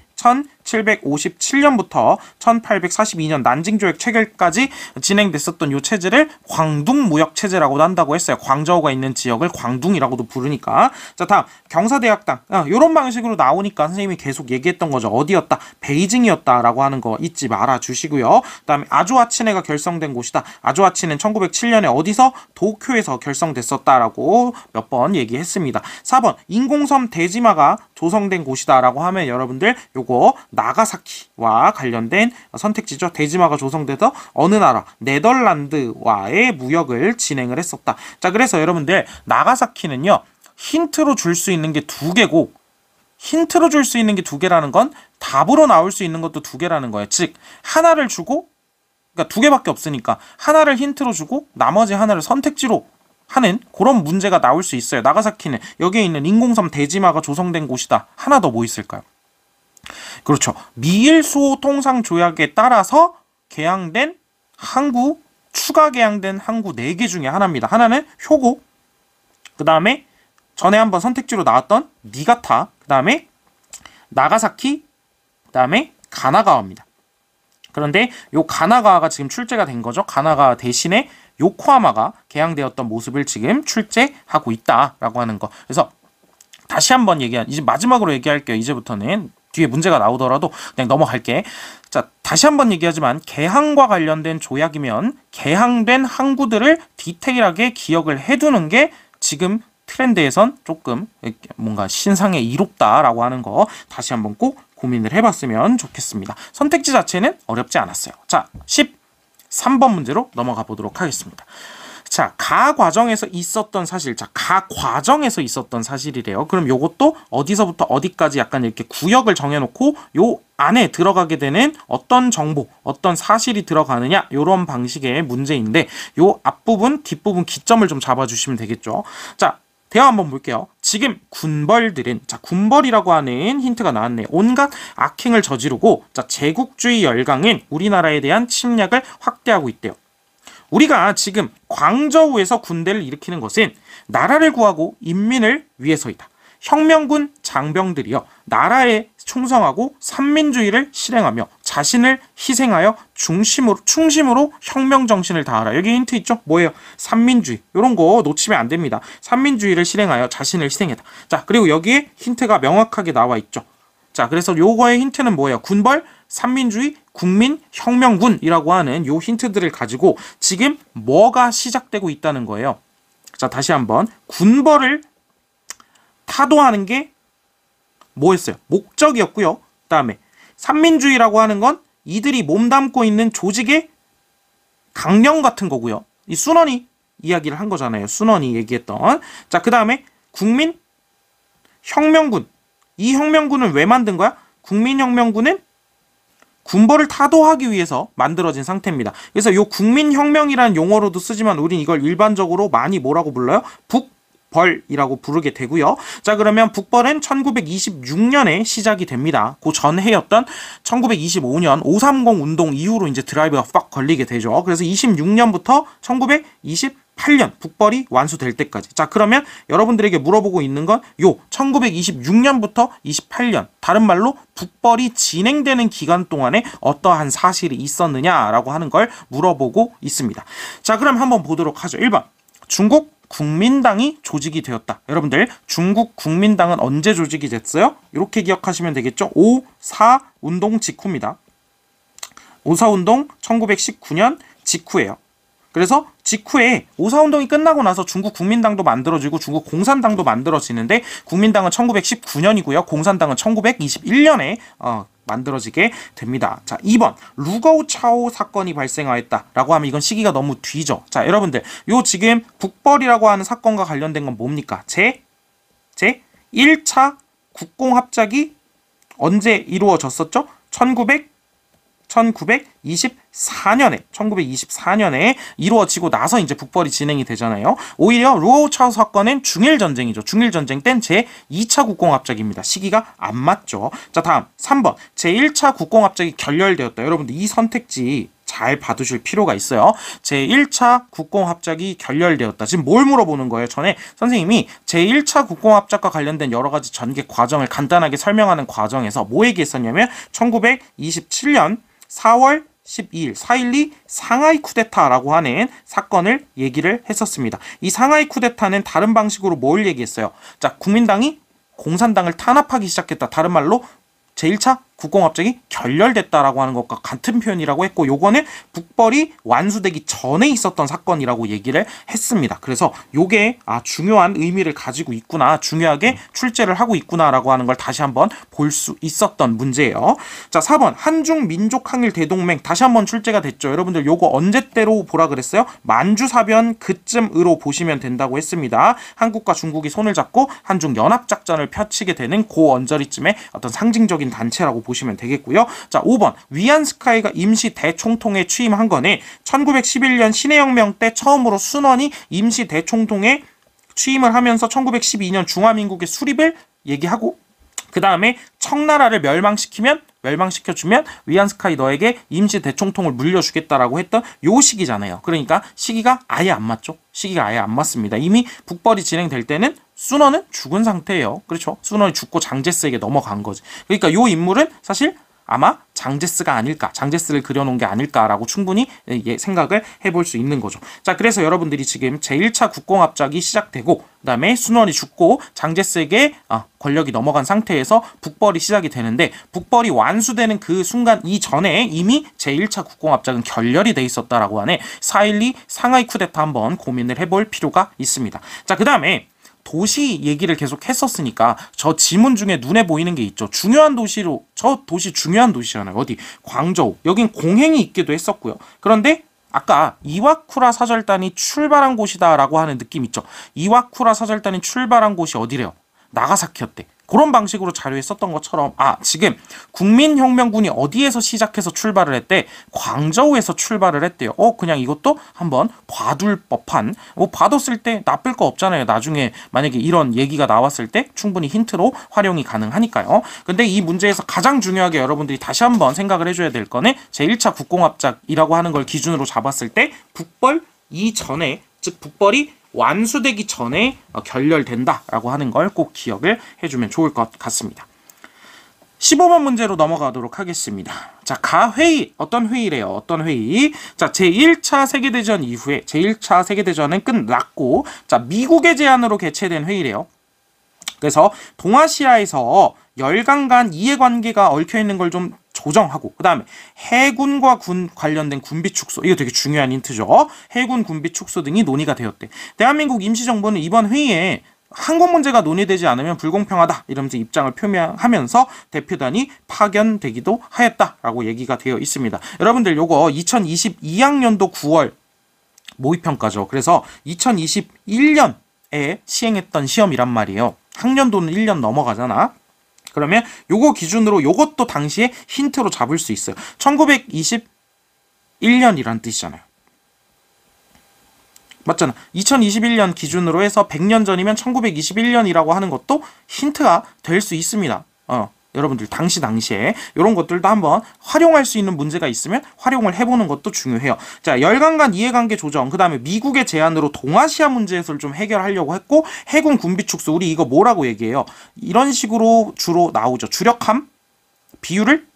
1757년부터 1842년 난징조약 체결까지 진행됐었던 이 체제를 광둥 무역 체제라고도 한다고 했어요. 광저우가 있는 지역을 광둥이라고도 부르니까. 자, 다음 경사대학당. 아, 이런 방식으로 나오니까 선생님이 계속 얘기했던 거죠. 어디였다? 베이징이었다라고 하는 거 잊지 말아 주시고요. 그다음에 아조아치네가 결성된 곳이다. 아조아치는 1907년에 어디서 도쿄에서 결성됐었다라고 몇 번 얘기했습니다. 4번 인공섬 대지마가 조성된 곳이다라고 하면 여러분들 요거 나가사키와 관련된 선택지죠. 대지마가 조성돼서 어느 나라 네덜란드와의 무역을 진행을 했었다. 자, 그래서 여러분들 나가사키는요. 힌트로 줄 수 있는 게 두 개고 힌트로 줄 수 있는 게 두 개라는 건 답으로 나올 수 있는 것도 두 개라는 거예요. 즉 하나를 주고 그러니까 두 개밖에 없으니까 하나를 힌트로 주고 나머지 하나를 선택지로 하는 그런 문제가 나올 수 있어요. 나가사키는 여기에 있는 인공섬 대지마가 조성된 곳이다. 하나 더 뭐 있을까요? 그렇죠. 미일수호 통상 조약에 따라서 개항된 항구 추가 개항된 항구 4개 중에 하나입니다. 하나는 효고 그 다음에 전에 한번 선택지로 나왔던 니가타 그 다음에 나가사키 그 다음에 가나가와입니다. 그런데 요 가나가와가 지금 출제가 된 거죠. 가나가와 대신에 요코하마가 개항되었던 모습을 지금 출제하고 있다라고 하는 거. 그래서 다시 한번 얘기한 이제 마지막으로 얘기할게요. 이제부터는 뒤에 문제가 나오더라도 그냥 넘어갈게. 자, 다시 한번 얘기하지만 개항과 관련된 조약이면 개항된 항구들을 디테일하게 기억을 해두는 게 지금 트렌드에선 조금 뭔가 신상에 이롭다라고 하는 거 다시 한번 꼭 고민을 해봤으면 좋겠습니다. 선택지 자체는 어렵지 않았어요. 자, 13번 문제로 넘어가 보도록 하겠습니다. 자, 가 과정에서 있었던 사실. 자, 가 과정에서 있었던 사실이래요. 그럼 요것도 어디서부터 어디까지 약간 이렇게 구역을 정해놓고 요 안에 들어가게 되는 어떤 정보, 어떤 사실이 들어가느냐, 요런 방식의 문제인데 요 앞부분, 뒷부분 기점을 좀 잡아주시면 되겠죠. 자, 대화 한번 볼게요. 지금 군벌들은 자 군벌이라고 하는 힌트가 나왔네요. 온갖 악행을 저지르고 자 제국주의 열강은 우리나라에 대한 침략을 확대하고 있대요. 우리가 지금 광저우에서 군대를 일으키는 것은 나라를 구하고 인민을 위해서이다. 혁명군 장병들이여 나라에 충성하고 삼민주의를 실행하며 자신을 희생하여 중심으로 충심으로 혁명 정신을 다하라. 여기 힌트 있죠? 뭐예요? 삼민주의. 이런 거 놓치면 안 됩니다. 삼민주의를 실행하여 자신을 희생했다. 자, 그리고 여기에 힌트가 명확하게 나와 있죠. 자, 그래서 요거의 힌트는 뭐예요? 군벌, 삼민주의, 국민, 혁명군이라고 하는 요 힌트들을 가지고 지금 뭐가 시작되고 있다는 거예요. 자, 다시 한번 군벌을 타도하는 게 뭐였어요? 목적이었고요. 그다음에 삼민주의라고 하는 건 이들이 몸담고 있는 조직의 강령 같은 거고요. 이 순원이 이야기를 한 거잖아요. 순원이 얘기했던. 자, 그다음에 국민 혁명군. 이 혁명군은 왜 만든 거야? 국민혁명군은 군벌을 타도하기 위해서 만들어진 상태입니다. 그래서 요 국민혁명이라는 용어로도 쓰지만 우린 이걸 일반적으로 많이 뭐라고 불러요? 북 벌이라고 부르게 되고요. 자 그러면 북벌은 1926년에 시작이 됩니다. 그 전해였던 1925년 530 운동 이후로 이제 드라이브가 빡 걸리게 되죠. 그래서 26년부터 1928년 북벌이 완수될 때까지. 자 그러면 여러분들에게 물어보고 있는 건 요 1926년부터 28년 다른 말로 북벌이 진행되는 기간 동안에 어떠한 사실이 있었느냐라고 하는 걸 물어보고 있습니다. 자 그럼 한번 보도록 하죠. 1번 중국 국민당이 조직이 되었다. 여러분들 중국 국민당은 언제 조직이 됐어요? 이렇게 기억하시면 되겠죠. 5, 4 운동 직후입니다. 5, 4 운동 1919년 직후예요. 그래서 직후에 5사 운동이 끝나고 나서 중국 국민당도 만들어지고 중국 공산당도 만들어지는데 국민당은 1919년이고요. 공산당은 1921년에 어, 만들어지게 됩니다. 자, 2번 루거우 차오 사건이 발생하였다라고 하면 이건 시기가 너무 뒤죠. 자, 여러분들 요 지금 북벌이라고 하는 사건과 관련된 건 뭡니까? 제, 제 1차 국공합작이 언제 이루어졌었죠? 1900 1924년에 1924년에 이루어지고 나서 이제 북벌이 진행이 되잖아요. 오히려 루오차우 사건은 중일 전쟁이죠. 중일 전쟁 땐 제 2차 국공합작입니다. 시기가 안 맞죠. 자, 다음 3번. 제 1차 국공합작이 결렬되었다. 여러분들 이 선택지 잘 봐두실 필요가 있어요. 제1차 국공합작이 결렬되었다. 지금 뭘 물어보는 거예요? 전에 선생님이 제1차 국공합작과 관련된 여러 가지 전개 과정을 간단하게 설명하는 과정에서 뭐 얘기했었냐면 1927년 4월 12일 4.12 상하이 쿠데타라고 하는 사건을 얘기를 했었습니다. 이 상하이 쿠데타는 다른 방식으로 뭘 얘기했어요? 자, 국민당이 공산당을 탄압하기 시작했다. 다른 말로 제1차 국공합작이 결렬됐다라고 하는 것과 같은 표현이라고 했고 요거는 북벌이 완수되기 전에 있었던 사건이라고 얘기를 했습니다. 그래서 요게 아 중요한 의미를 가지고 있구나 중요하게 출제를 하고 있구나라고 하는 걸 다시 한번 볼 수 있었던 문제예요. 자 4번 한중 민족 항일 대동맹 다시 한번 출제가 됐죠. 여러분들 요거 언제 때로 보라 그랬어요? 만주 사변 그쯤으로 보시면 된다고 했습니다. 한국과 중국이 손을 잡고 한중 연합 작전을 펼치게 되는 고 언저리쯤의 어떤 상징적인 단체라고 보시면 되겠고요. 자, 5번. 위안스카이가 임시 대총통에 취임한 거는 1911년 신해혁명 때 처음으로 순원이 임시 대총통에 취임을 하면서 1912년 중화민국의 수립을 얘기하고 그 다음에 청나라를 멸망시키면 멸망시켜주면 위안스카이 너에게 임시 대총통을 물려주겠다라고 했던 요 시기잖아요. 그러니까 시기가 아예 안 맞죠. 시기가 아예 안 맞습니다. 이미 북벌이 진행될 때는 순원은 죽은 상태예요. 그렇죠? 순원이 죽고 장제스에게 넘어간 거지. 그러니까 요 인물은 사실 아마 장제스가 아닐까, 장제스를 그려놓은 게 아닐까라고 충분히 예, 생각을 해볼 수 있는 거죠. 자, 그래서 여러분들이 지금 제1차 국공합작이 시작되고, 그 다음에 순원이 죽고 장제스에게 아, 권력이 넘어간 상태에서 북벌이 시작이 되는데, 북벌이 완수되는 그 순간 이전에 이미 제1차 국공합작은 결렬이 돼 있었다라고 하네. 4.12 상하이 쿠데타 한번 고민을 해볼 필요가 있습니다. 자, 그 다음에 도시 얘기를 계속 했었으니까 저 지문 중에 눈에 보이는 게 있죠. 중요한 도시로 저 도시 중요한 도시잖아요. 어디 광저우. 여긴 공행이 있기도 했었고요. 그런데 아까 이와쿠라 사절단이 출발한 곳이다라고 하는 느낌 있죠. 이와쿠라 사절단이 출발한 곳이 어디래요? 나가사키였대. 그런 방식으로 자료에 썼던 것처럼 아 지금 국민혁명군이 어디에서 시작해서 출발을 했대? 광저우에서 출발을 했대요. 어 그냥 이것도 한번 봐둘 법한 뭐 봐뒀을 때 나쁠 거 없잖아요. 나중에 만약에 이런 얘기가 나왔을 때 충분히 힌트로 활용이 가능하니까요. 근데 이 문제에서 가장 중요하게 여러분들이 다시 한번 생각을 해줘야 될 거는 제1차 국공합작이라고 하는 걸 기준으로 잡았을 때 북벌 이전에 즉 북벌이 완수되기 전에 어, 결렬된다라고 하는 걸 꼭 기억을 해주면 좋을 것 같습니다. 15번 문제로 넘어가도록 하겠습니다. 자, 가회의. 어떤 회의래요? 어떤 회의? 자, 제1차 세계대전 이후에 제1차 세계대전은 끝났고, 자, 미국의 제안으로 개최된 회의래요. 그래서 동아시아에서 열강 간 이해관계가 얽혀 있는 걸 좀 조정하고 그 다음에 해군과 군 관련된 군비 축소 이거 되게 중요한 힌트죠. 해군 군비 축소 등이 논의가 되었대. 대한민국 임시정부는 이번 회의에 항공 문제가 논의되지 않으면 불공평하다 이러면서 입장을 표명하면서 대표단이 파견되기도 하였다라고 얘기가 되어 있습니다. 여러분들 요거 2022학년도 9월 모의평가죠. 그래서 2021년에 시행했던 시험이란 말이에요. 학년도는 1년 넘어가잖아. 그러면 요거 기준으로 요것도 당시에 힌트로 잡을 수 있어요. 1921년이란 뜻이잖아요. 맞잖아. 2021년 기준으로 해서 100년 전이면 1921년이라고 하는 것도 힌트가 될 수 있습니다. 어. 여러분들 당시 당시에 이런 것들도 한번 활용할 수 있는 문제가 있으면 활용을 해보는 것도 중요해요. 자 열강 간 이해관계 조정 그 다음에 미국의 제안으로 동아시아 문제 해서를 좀 해결하려고 했고 해군 군비 축소 우리 이거 뭐라고 얘기해요? 이런 식으로 주로 나오죠. 주력함 비율을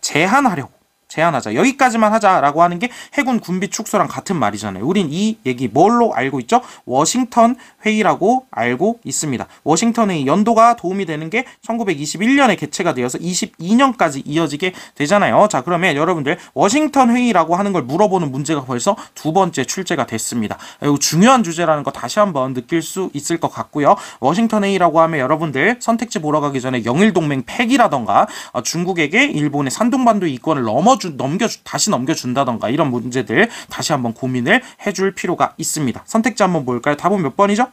제한하려고 제한하자. 여기까지만 하자라고 하는 게 해군 군비 축소랑 같은 말이잖아요. 우린 이 얘기 뭘로 알고 있죠? 워싱턴 회의라고 알고 있습니다. 워싱턴 회의 연도가 도움이 되는 게 1921년에 개최가 되어서 22년까지 이어지게 되잖아요. 자, 그러면 여러분들 워싱턴 회의라고 하는 걸 물어보는 문제가 벌써 두 번째 출제가 됐습니다. 이거 중요한 주제라는 거 다시 한번 느낄 수 있을 것 같고요. 워싱턴 회의라고 하면 여러분들 선택지 보러 가기 전에 영일 동맹 폐기라던가 어, 중국에게 일본의 산둥반도 이권을 넘어 주, 넘겨주, 다시 넘겨준다던가 이런 문제들 다시 한번 고민을 해줄 필요가 있습니다. 선택지 한번 볼까요? 답은 몇 번이죠?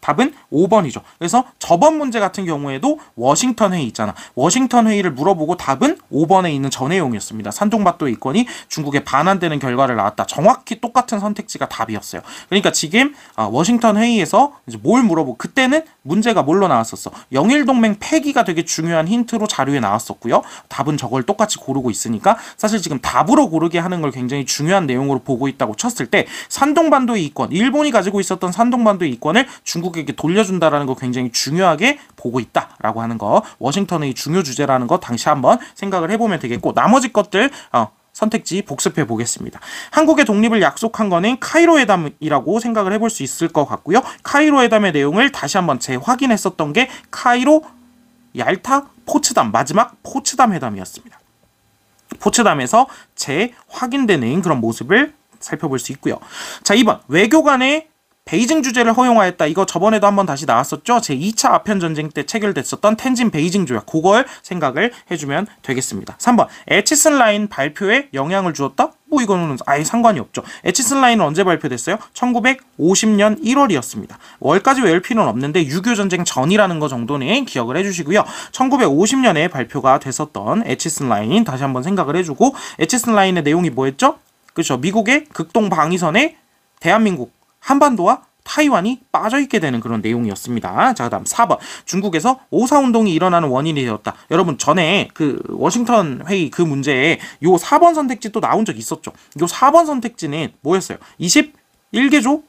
답은 5번이죠. 그래서 저번 문제 같은 경우에도 워싱턴 회의 있잖아. 워싱턴 회의를 물어보고 답은 5번에 있는 전 내용이었습니다. 산둥밭도 이권이 중국에 반환되는 결과를 낳았다. 정확히 똑같은 선택지가 답이었어요. 그러니까 지금 아, 워싱턴 회의에서 뭘 물어보고 그때는 문제가 뭘로 나왔었어? 영일동맹 폐기가 되게 중요한 힌트로 자료에 나왔었고요. 답은 저걸 똑같이 고르고 있으니까 사실 지금 답으로 고르게 하는 걸 굉장히 중요한 내용으로 보고 있다고 쳤을 때 산동반도의 이권, 일본이 가지고 있었던 산동반도의 이권을 중국 중국에게 돌려준다라는 거 굉장히 중요하게 보고 있다라고 하는 거 워싱턴의 중요 주제라는 거 당시 한번 생각을 해보면 되겠고 나머지 것들 어, 선택지 복습해 보겠습니다. 한국의 독립을 약속한 거는 카이로 회담이라고 생각을 해볼 수 있을 것 같고요. 카이로 회담의 내용을 다시 한번 재확인했었던 게 카이로 얄타 포츠담 마지막 포츠담 회담이었습니다. 포츠담에서 재확인되는 그런 모습을 살펴볼 수 있고요. 자, 2번 외교관의 베이징 주제를 허용하였다. 이거 저번에도 한번 다시 나왔었죠. 제 2차 아편 전쟁 때 체결됐었던 텐진 베이징 조약. 그걸 생각을 해주면 되겠습니다. 3번 에치슨 라인 발표에 영향을 주었다. 뭐 이거는 아예 상관이 없죠. 에치슨 라인은 언제 발표됐어요? 1950년 1월이었습니다. 월까지 외울 필요는 없는데 6.25 전쟁 전이라는 거 정도는 기억을 해주시고요. 1950년에 발표가 됐었던 에치슨 라인 다시 한번 생각을 해주고 에치슨 라인의 내용이 뭐였죠? 그렇죠. 미국의 극동 방위선에 대한민국 한반도와 타이완이 빠져있게 되는 그런 내용이었습니다. 자, 그 다음 4번. 중국에서 오사운동이 일어나는 원인이 되었다. 여러분, 전에 그 워싱턴 회의 그 문제에 요 4번 선택지 또 나온 적 있었죠. 요 4번 선택지는 뭐였어요? 21개조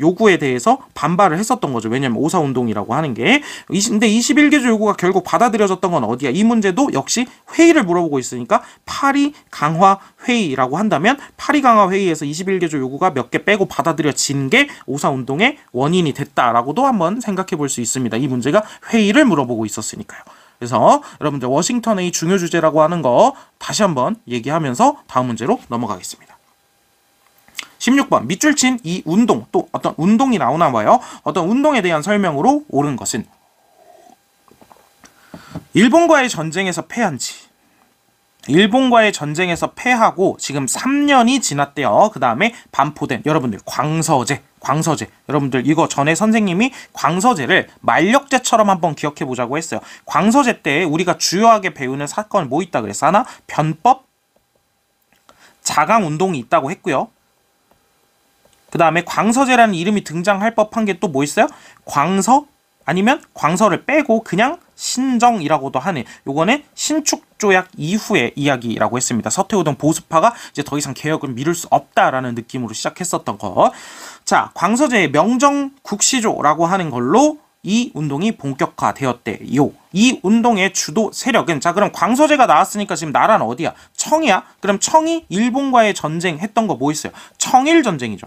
요구에 대해서 반발을 했었던 거죠. 왜냐면 오사 운동이라고 하는 게. 근데 21개조 요구가 결국 받아들여졌던 건 어디야? 이 문제도 역시 회의를 물어보고 있으니까 파리 강화 회의라고 한다면 파리 강화 회의에서 21개조 요구가 몇 개 빼고 받아들여진 게 오사 운동의 원인이 됐다라고도 한번 생각해 볼 수 있습니다. 이 문제가 회의를 물어보고 있었으니까요. 그래서 여러분들 워싱턴의 중요 주제라고 하는 거 다시 한번 얘기하면서 다음 문제로 넘어가겠습니다. 16번 밑줄 친 이 운동 또 어떤 운동이 나오나 봐요. 어떤 운동에 대한 설명으로 옳은 것은 일본과의 전쟁에서 패한 지 일본과의 전쟁에서 패하고 지금 3년이 지났대요. 그 다음에 반포된 여러분들 광서제 광서제 여러분들 이거 전에 선생님이 광서제를 만력제처럼 한번 기억해 보자고 했어요. 광서제 때 우리가 주요하게 배우는 사건 뭐 있다 그랬어? 하나 변법 자강 운동이 있다고 했고요. 그 다음에 광서제라는 이름이 등장할 법한 게 또 뭐 있어요? 광서 아니면 광서를 빼고 그냥 신정이라고도 하는 요거는 신축조약 이후의 이야기라고 했습니다. 서태후동 보수파가 이제 더 이상 개혁을 미룰 수 없다라는 느낌으로 시작했었던 거. 자, 광서제의 명정 국시조라고 하는 걸로 이 운동이 본격화되었대요. 이 운동의 주도 세력은 자 그럼 광서제가 나왔으니까 지금 나라는 어디야? 청이야? 그럼 청이 일본과의 전쟁했던 거 뭐 있어요? 청일 전쟁이죠.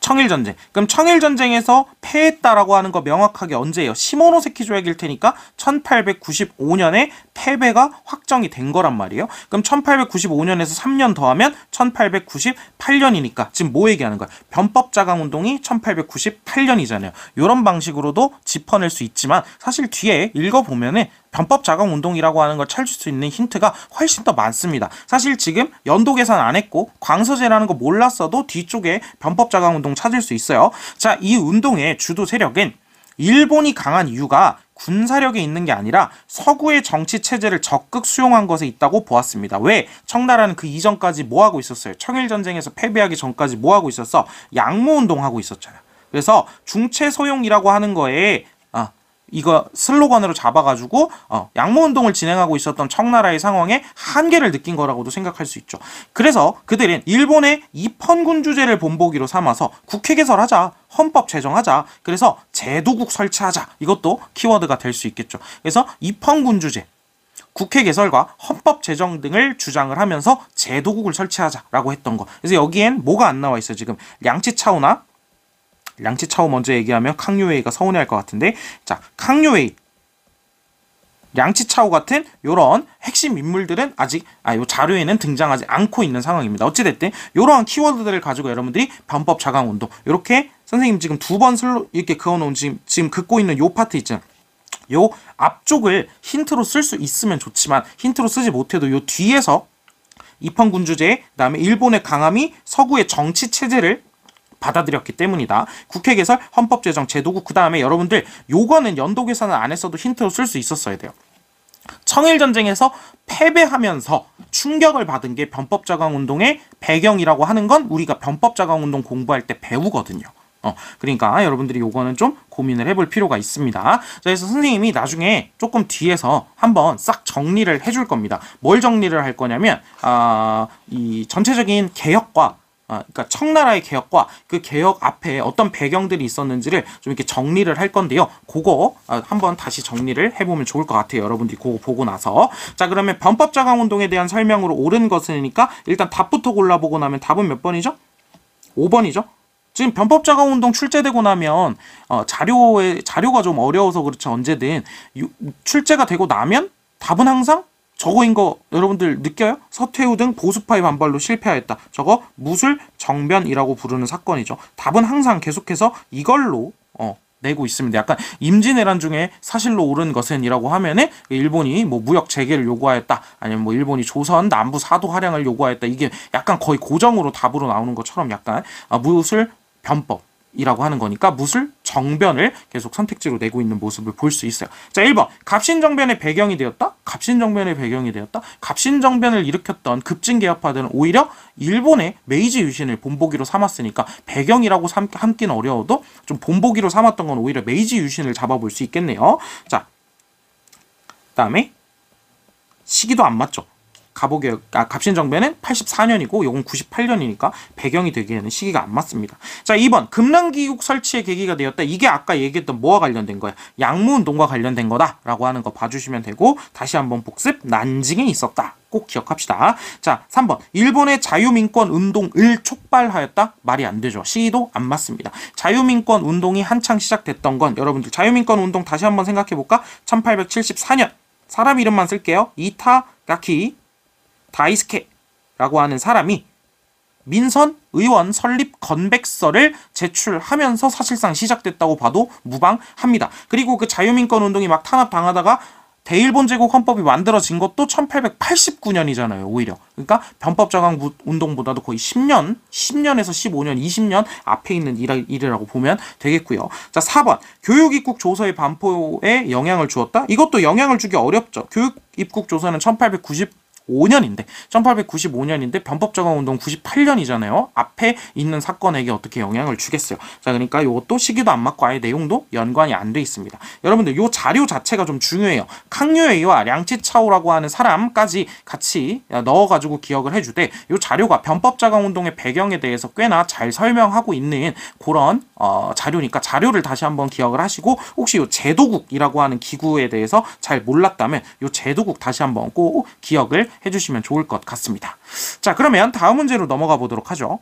청일 전쟁. 그럼 청일 전쟁에서 패했다라고 하는 거 명확하게 언제예요? 시모노세키 조약일 테니까 1895년에 패배가 확정이 된 거란 말이에요. 그럼 1895년에서 3년 더하면 1898년이니까 지금 뭐 얘기하는 거야? 변법 자강 운동이 1898년이잖아요. 이런 방식으로도 짚어낼 수 있지만 사실 뒤에 읽어보면은 변법 자강 운동이라고 하는 걸 찾을 수 있는 힌트가 훨씬 더 많습니다. 사실 지금 연도 계산 안 했고 광서제라는 거 몰랐어도 뒤쪽에 변법 자강 운동 찾을 수 있어요. 자, 이 운동의 주도 세력은 일본이 강한 이유가 군사력에 있는 게 아니라 서구의 정치 체제를 적극 수용한 것에 있다고 보았습니다. 왜? 청나라는 그 이전까지 뭐 하고 있었어요? 청일 전쟁에서 패배하기 전까지 뭐 하고 있었어? 양모 운동하고 있었잖아요. 그래서 중체 소용이라고 하는 거에 이거 슬로건으로 잡아가지고 어, 양모 운동을 진행하고 있었던 청나라의 상황에 한계를 느낀 거라고도 생각할 수 있죠. 그래서 그들은 일본의 입헌군주제를 본보기로 삼아서 국회 개설하자, 헌법 제정하자, 그래서 제도국 설치하자 이것도 키워드가 될 수 있겠죠. 그래서 입헌군주제 국회 개설과 헌법 제정 등을 주장을 하면서 제도국을 설치하자라고 했던 거. 그래서 여기엔 뭐가 안 나와 있어요. 지금 양치차오나 량치차오 먼저 얘기하면 캉유웨이가 서운해할 것 같은데 자 캉유웨이 량치차오 같은 요런 핵심 인물들은 아직 아 요 자료에는 등장하지 않고 있는 상황입니다. 어찌됐든 요러한 키워드들을 가지고 여러분들이 변법 자강 운동 요렇게 선생님 지금 두 번 슬로 이렇게 그어놓은 지금 지금 긋고 있는 요 파트 있잖아요. 요 앞쪽을 힌트로 쓸 수 있으면 좋지만 힌트로 쓰지 못해도 요 뒤에서 입헌군주제 그다음에 일본의 강함이 서구의 정치 체제를 받아들였기 때문이다. 국회 개설, 헌법 제정, 제도국 그 다음에 여러분들 요거는 연도 계산을 안 했어도 힌트로 쓸 수 있었어야 돼요. 청일 전쟁에서 패배하면서 충격을 받은 게 변법 자강 운동의 배경이라고 하는 건 우리가 변법 자강 운동 공부할 때 배우거든요. 어, 그러니까 여러분들이 요거는 좀 고민을 해볼 필요가 있습니다. 자, 그래서 선생님이 나중에 조금 뒤에서 한번 싹 정리를 해줄 겁니다. 뭘 정리를 할 거냐면, 아, 이 전체적인 개혁과 아, 그러니까 청나라의 개혁과 그 개혁 앞에 어떤 배경들이 있었는지를 좀 이렇게 정리를 할 건데요. 그거 아, 한번 다시 정리를 해보면 좋을 것 같아요. 여러분들이 그거 보고 나서. 자, 그러면 변법 자강 운동에 대한 설명으로 옳은 것이니까 일단 답부터 골라보고 나면 답은 몇 번이죠? 5번이죠? 지금 변법 자강 운동 출제되고 나면 어, 자료에 자료가 좀 어려워서 그렇죠. 언제든 유, 출제가 되고 나면 답은 항상 저거인 거 여러분들 느껴요? 서태후 등 보수파의 반발로 실패하였다. 저거 무술 정변이라고 부르는 사건이죠. 답은 항상 계속해서 이걸로 어, 내고 있습니다. 약간 임진왜란 중에 사실로 옳은 것은이라고 하면은 일본이 뭐 무역 재개를 요구하였다. 아니면 뭐 일본이 조선 남부 사도 활양을 요구하였다. 이게 약간 거의 고정으로 답으로 나오는 것처럼 약간 아, 무술 변법 이라고 하는 거니까 무술 정변을 계속 선택지로 내고 있는 모습을 볼 수 있어요. 자, 1번. 갑신정변의 배경이 되었다? 갑신정변의 배경이 되었다? 갑신정변을 일으켰던 급진개혁파들은 오히려 일본의 메이지 유신을 본보기로 삼았으니까 배경이라고 삼기는 어려워도 좀 본보기로 삼았던 건 오히려 메이지 유신을 잡아볼 수 있겠네요. 자, 다음에 시기도 안 맞죠? 갑오개혁, 아, 갑신정변은 84년이고 요건 98년이니까 배경이 되기에는 시기가 안 맞습니다. 자, 2번 금릉기기국 설치의 계기가 되었다. 이게 아까 얘기했던 뭐와 관련된 거야? 양무운동과 관련된 거다라고 하는 거 봐주시면 되고 다시 한번 복습 난징에 있었다. 꼭 기억합시다. 자, 3번. 일본의 자유민권 운동을 촉발하였다? 말이 안 되죠. 시기도 안 맞습니다. 자유민권 운동이 한창 시작됐던 건 여러분들 자유민권 운동 다시 한번 생각해 볼까? 1874년. 사람 이름만 쓸게요. 이타가키 다이스케라고 하는 사람이 민선 의원 설립 건백서를 제출하면서 사실상 시작됐다고 봐도 무방합니다. 그리고 그 자유민권 운동이 막 탄압당하다가 대일본 제국 헌법이 만들어진 것도 1889년이잖아요, 오히려. 그러니까 변법 저강 운동보다도 거의 10년, 10년에서 15년, 20년 앞에 있는 일이라고 보면 되겠고요. 자, 4번. 교육 입국 조서의 반포에 영향을 주었다? 이것도 영향을 주기 어렵죠. 교육 입국 조서는 1890 5년인데 1895년인데 변법정원 운동 98년이잖아요. 앞에 있는 사건에게 어떻게 영향을 주겠어요. 자, 그러니까 이것도 시기도 안 맞고 아예 내용도 연관이 안 돼 있습니다. 여러분들 이 자료 자체가 좀 중요해요. 강유에이와 량치차오라고 하는 사람까지 같이 넣어가지고 기억을 해주되 이 자료가 변법자강 운동의 배경에 대해서 꽤나 잘 설명하고 있는 그런 어, 자료니까 자료를 다시 한번 기억을 하시고 혹시 이 제도국이라고 하는 기구에 대해서 잘 몰랐다면 이 제도국 다시 한번 꼭 기억을 해주시면 좋을 것 같습니다. 자, 그러면 다음 문제로 넘어가 보도록 하죠.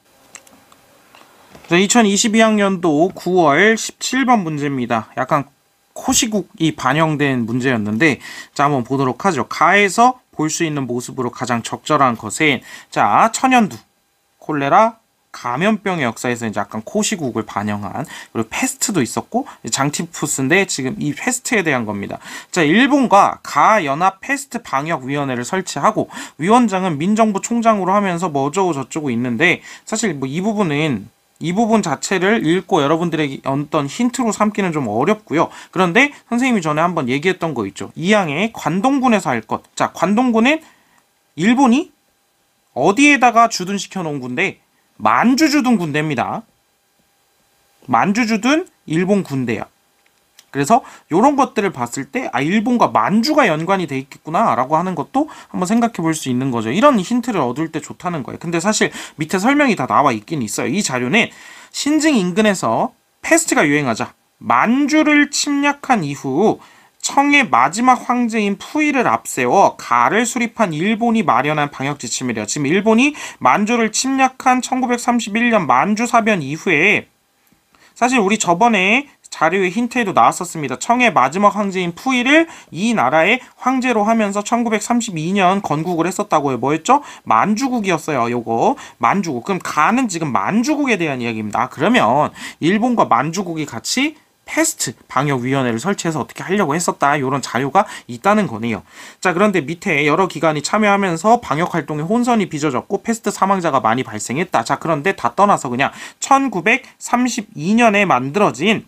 자, 2022학년도 9월 17번 문제입니다. 약간 코시국이 반영된 문제였는데, 자, 한번 보도록 하죠. 가에서 볼 수 있는 모습으로 가장 적절한 것은, 자, 천연두, 콜레라, 감염병의 역사에서 이제 약간 코시국을 반영한 그리고 페스트도 있었고 장티푸스인데 지금 이 페스트에 대한 겁니다. 자 일본과 가 연합 페스트 방역 위원회를 설치하고 위원장은 민정부 총장으로 하면서 뭐 어쩌고 저쩌고 있는데 사실 뭐 이 부분은 이 부분 자체를 읽고 여러분들에게 어떤 힌트로 삼기는 좀 어렵고요. 그런데 선생님이 전에 한번 얘기했던 거 있죠. 이양의 관동군에서 할 것. 자, 관동군은 일본이 어디에다가 주둔시켜 놓은 군데 만주주둔 군대입니다. 만주주둔 일본 군대야. 그래서 이런 것들을 봤을 때 아 일본과 만주가 연관이 돼 있겠구나라고 하는 것도 한번 생각해 볼 수 있는 거죠. 이런 힌트를 얻을 때 좋다는 거예요. 근데 사실 밑에 설명이 다 나와 있긴 있어요. 이 자료는 신징 인근에서 페스트가 유행하자 만주를 침략한 이후 청의 마지막 황제인 푸이를 앞세워 가를 수립한 일본이 마련한 방역 지침이래요. 지금 일본이 만주를 침략한 1931년 만주 사변 이후에 사실 우리 저번에 자료의 힌트에도 나왔었습니다. 청의 마지막 황제인 푸이를 이 나라의 황제로 하면서 1932년 건국을 했었다고요. 뭐였죠? 만주국이었어요. 요거 만주국. 그럼 가는 지금 만주국에 대한 이야기입니다. 그러면 일본과 만주국이 같이 페스트 방역위원회를 설치해서 어떻게 하려고 했었다 이런 자료가 있다는 거네요. 자 그런데 밑에 여러 기관이 참여하면서 방역 활동에 혼선이 빚어졌고 페스트 사망자가 많이 발생했다. 자 그런데 다 떠나서 그냥 1932년에 만들어진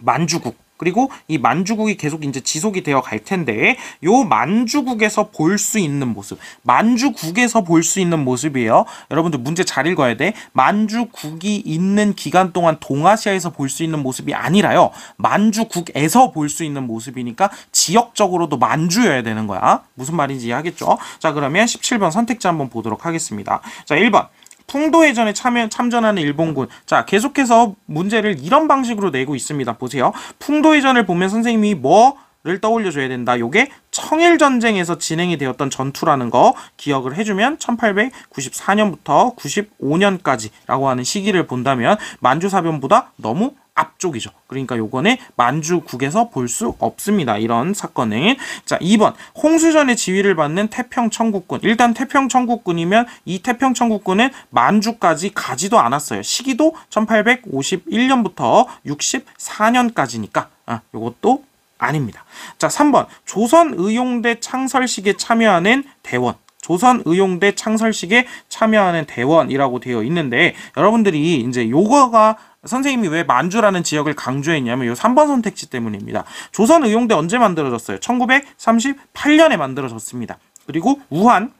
만주국 그리고 이 만주국이 계속 이제 지속이 되어 갈 텐데 요 만주국에서 볼 수 있는 모습 만주국에서 볼 수 있는 모습이에요. 여러분들 문제 잘 읽어야 돼. 만주국이 있는 기간 동안 동아시아에서 볼 수 있는 모습이 아니라요. 만주국에서 볼 수 있는 모습이니까 지역적으로도 만주여야 되는 거야. 무슨 말인지 이해하겠죠? 자 그러면 17번 선택지 한번 보도록 하겠습니다. 자 1번 풍도회전에 참여, 참전하는 일본군. 자, 계속해서 문제를 이런 방식으로 내고 있습니다. 보세요. 풍도회전을 보면 선생님이 뭐, 를 떠올려줘야 된다. 요게 청일 전쟁에서 진행이 되었던 전투라는 거 기억을 해주면 1894년부터 95년까지라고 하는 시기를 본다면 만주사변보다 너무 앞쪽이죠. 그러니까 요거는 만주국에서 볼 수 없습니다. 이런 사건은. 자, 2번. 홍수전의 지휘를 받는 태평청국군. 일단 태평청국군이면 이 태평청국군은 만주까지 가지도 않았어요. 시기도 1851년부터 64년까지니까 아, 요것도 아닙니다. 자, 3번. 조선의용대 창설식에 참여하는 대원. 조선의용대 창설식에 참여하는 대원이라고 되어 있는데 여러분들이 이제 요거가 선생님이 왜 만주라는 지역을 강조했냐면 이 3번 선택지 때문입니다. 조선 의용대 언제 만들어졌어요? 1938년에 만들어졌습니다. 그리고 우한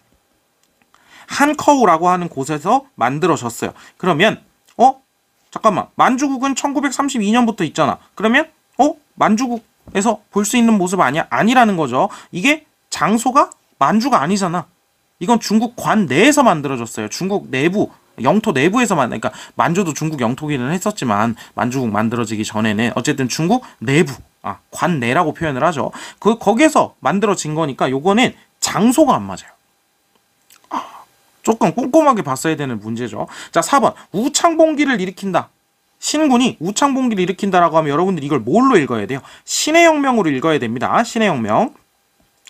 한커우라고 하는 곳에서 만들어졌어요. 그러면 어? 잠깐만. 만주국은 1932년부터 있잖아. 그러면 어? 만주국에서 볼 수 있는 모습 아니야? 아니라는 거죠. 이게 장소가 만주가 아니잖아. 이건 중국 관 내에서 만들어졌어요. 중국 내부 영토 내부에서만 그러니까 만주도 중국 영토기는 했었지만 만주국 만들어지기 전에는 어쨌든 중국 내부 아 관내라고 표현을 하죠. 그 거기에서 만들어진 거니까 요거는 장소가 안 맞아요. 아, 조금 꼼꼼하게 봤어야 되는 문제죠. 자 4번 우창봉기를 일으킨다. 신군이 우창봉기를 일으킨다라고 하면 여러분들 이걸 뭘로 읽어야 돼요? 신의 혁명으로 읽어야 됩니다. 신의 혁명.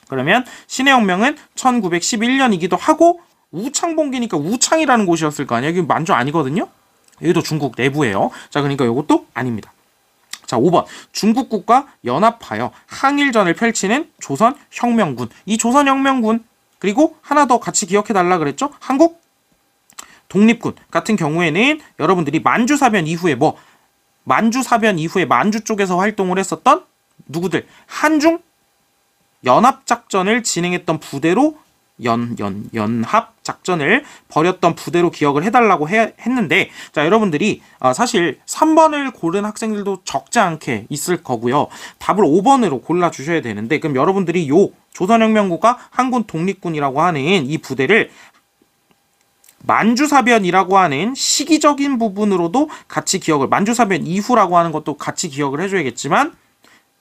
그러면 신의 혁명은 1911년이기도 하고 우창봉기니까 우창이라는 곳이었을 거 아니야. 여기 만주 아니거든요. 여기도 중국 내부예요. 자, 그러니까 이것도 아닙니다. 자, 5번. 중국국과 연합하여 항일전을 펼치는 조선 혁명군. 이 조선 혁명군 그리고 하나 더 같이 기억해 달라 그랬죠? 한국 독립군 같은 경우에는 여러분들이 만주 사변 이후에 뭐 만주 사변 이후에 만주 쪽에서 활동을 했었던 누구들 한중 연합작전을 진행했던 부대로 연, 연, 연합 작전을 벌였던 부대로 기억을 해달라고 해, 했는데, 자, 여러분들이, 아, 사실 3번을 고른 학생들도 적지 않게 있을 거고요. 답을 5번으로 골라주셔야 되는데, 그럼 여러분들이 요 조선혁명국가 한군 독립군이라고 하는 이 부대를 만주사변이라고 하는 시기적인 부분으로도 같이 기억을, 만주사변 이후라고 하는 것도 같이 기억을 해줘야겠지만,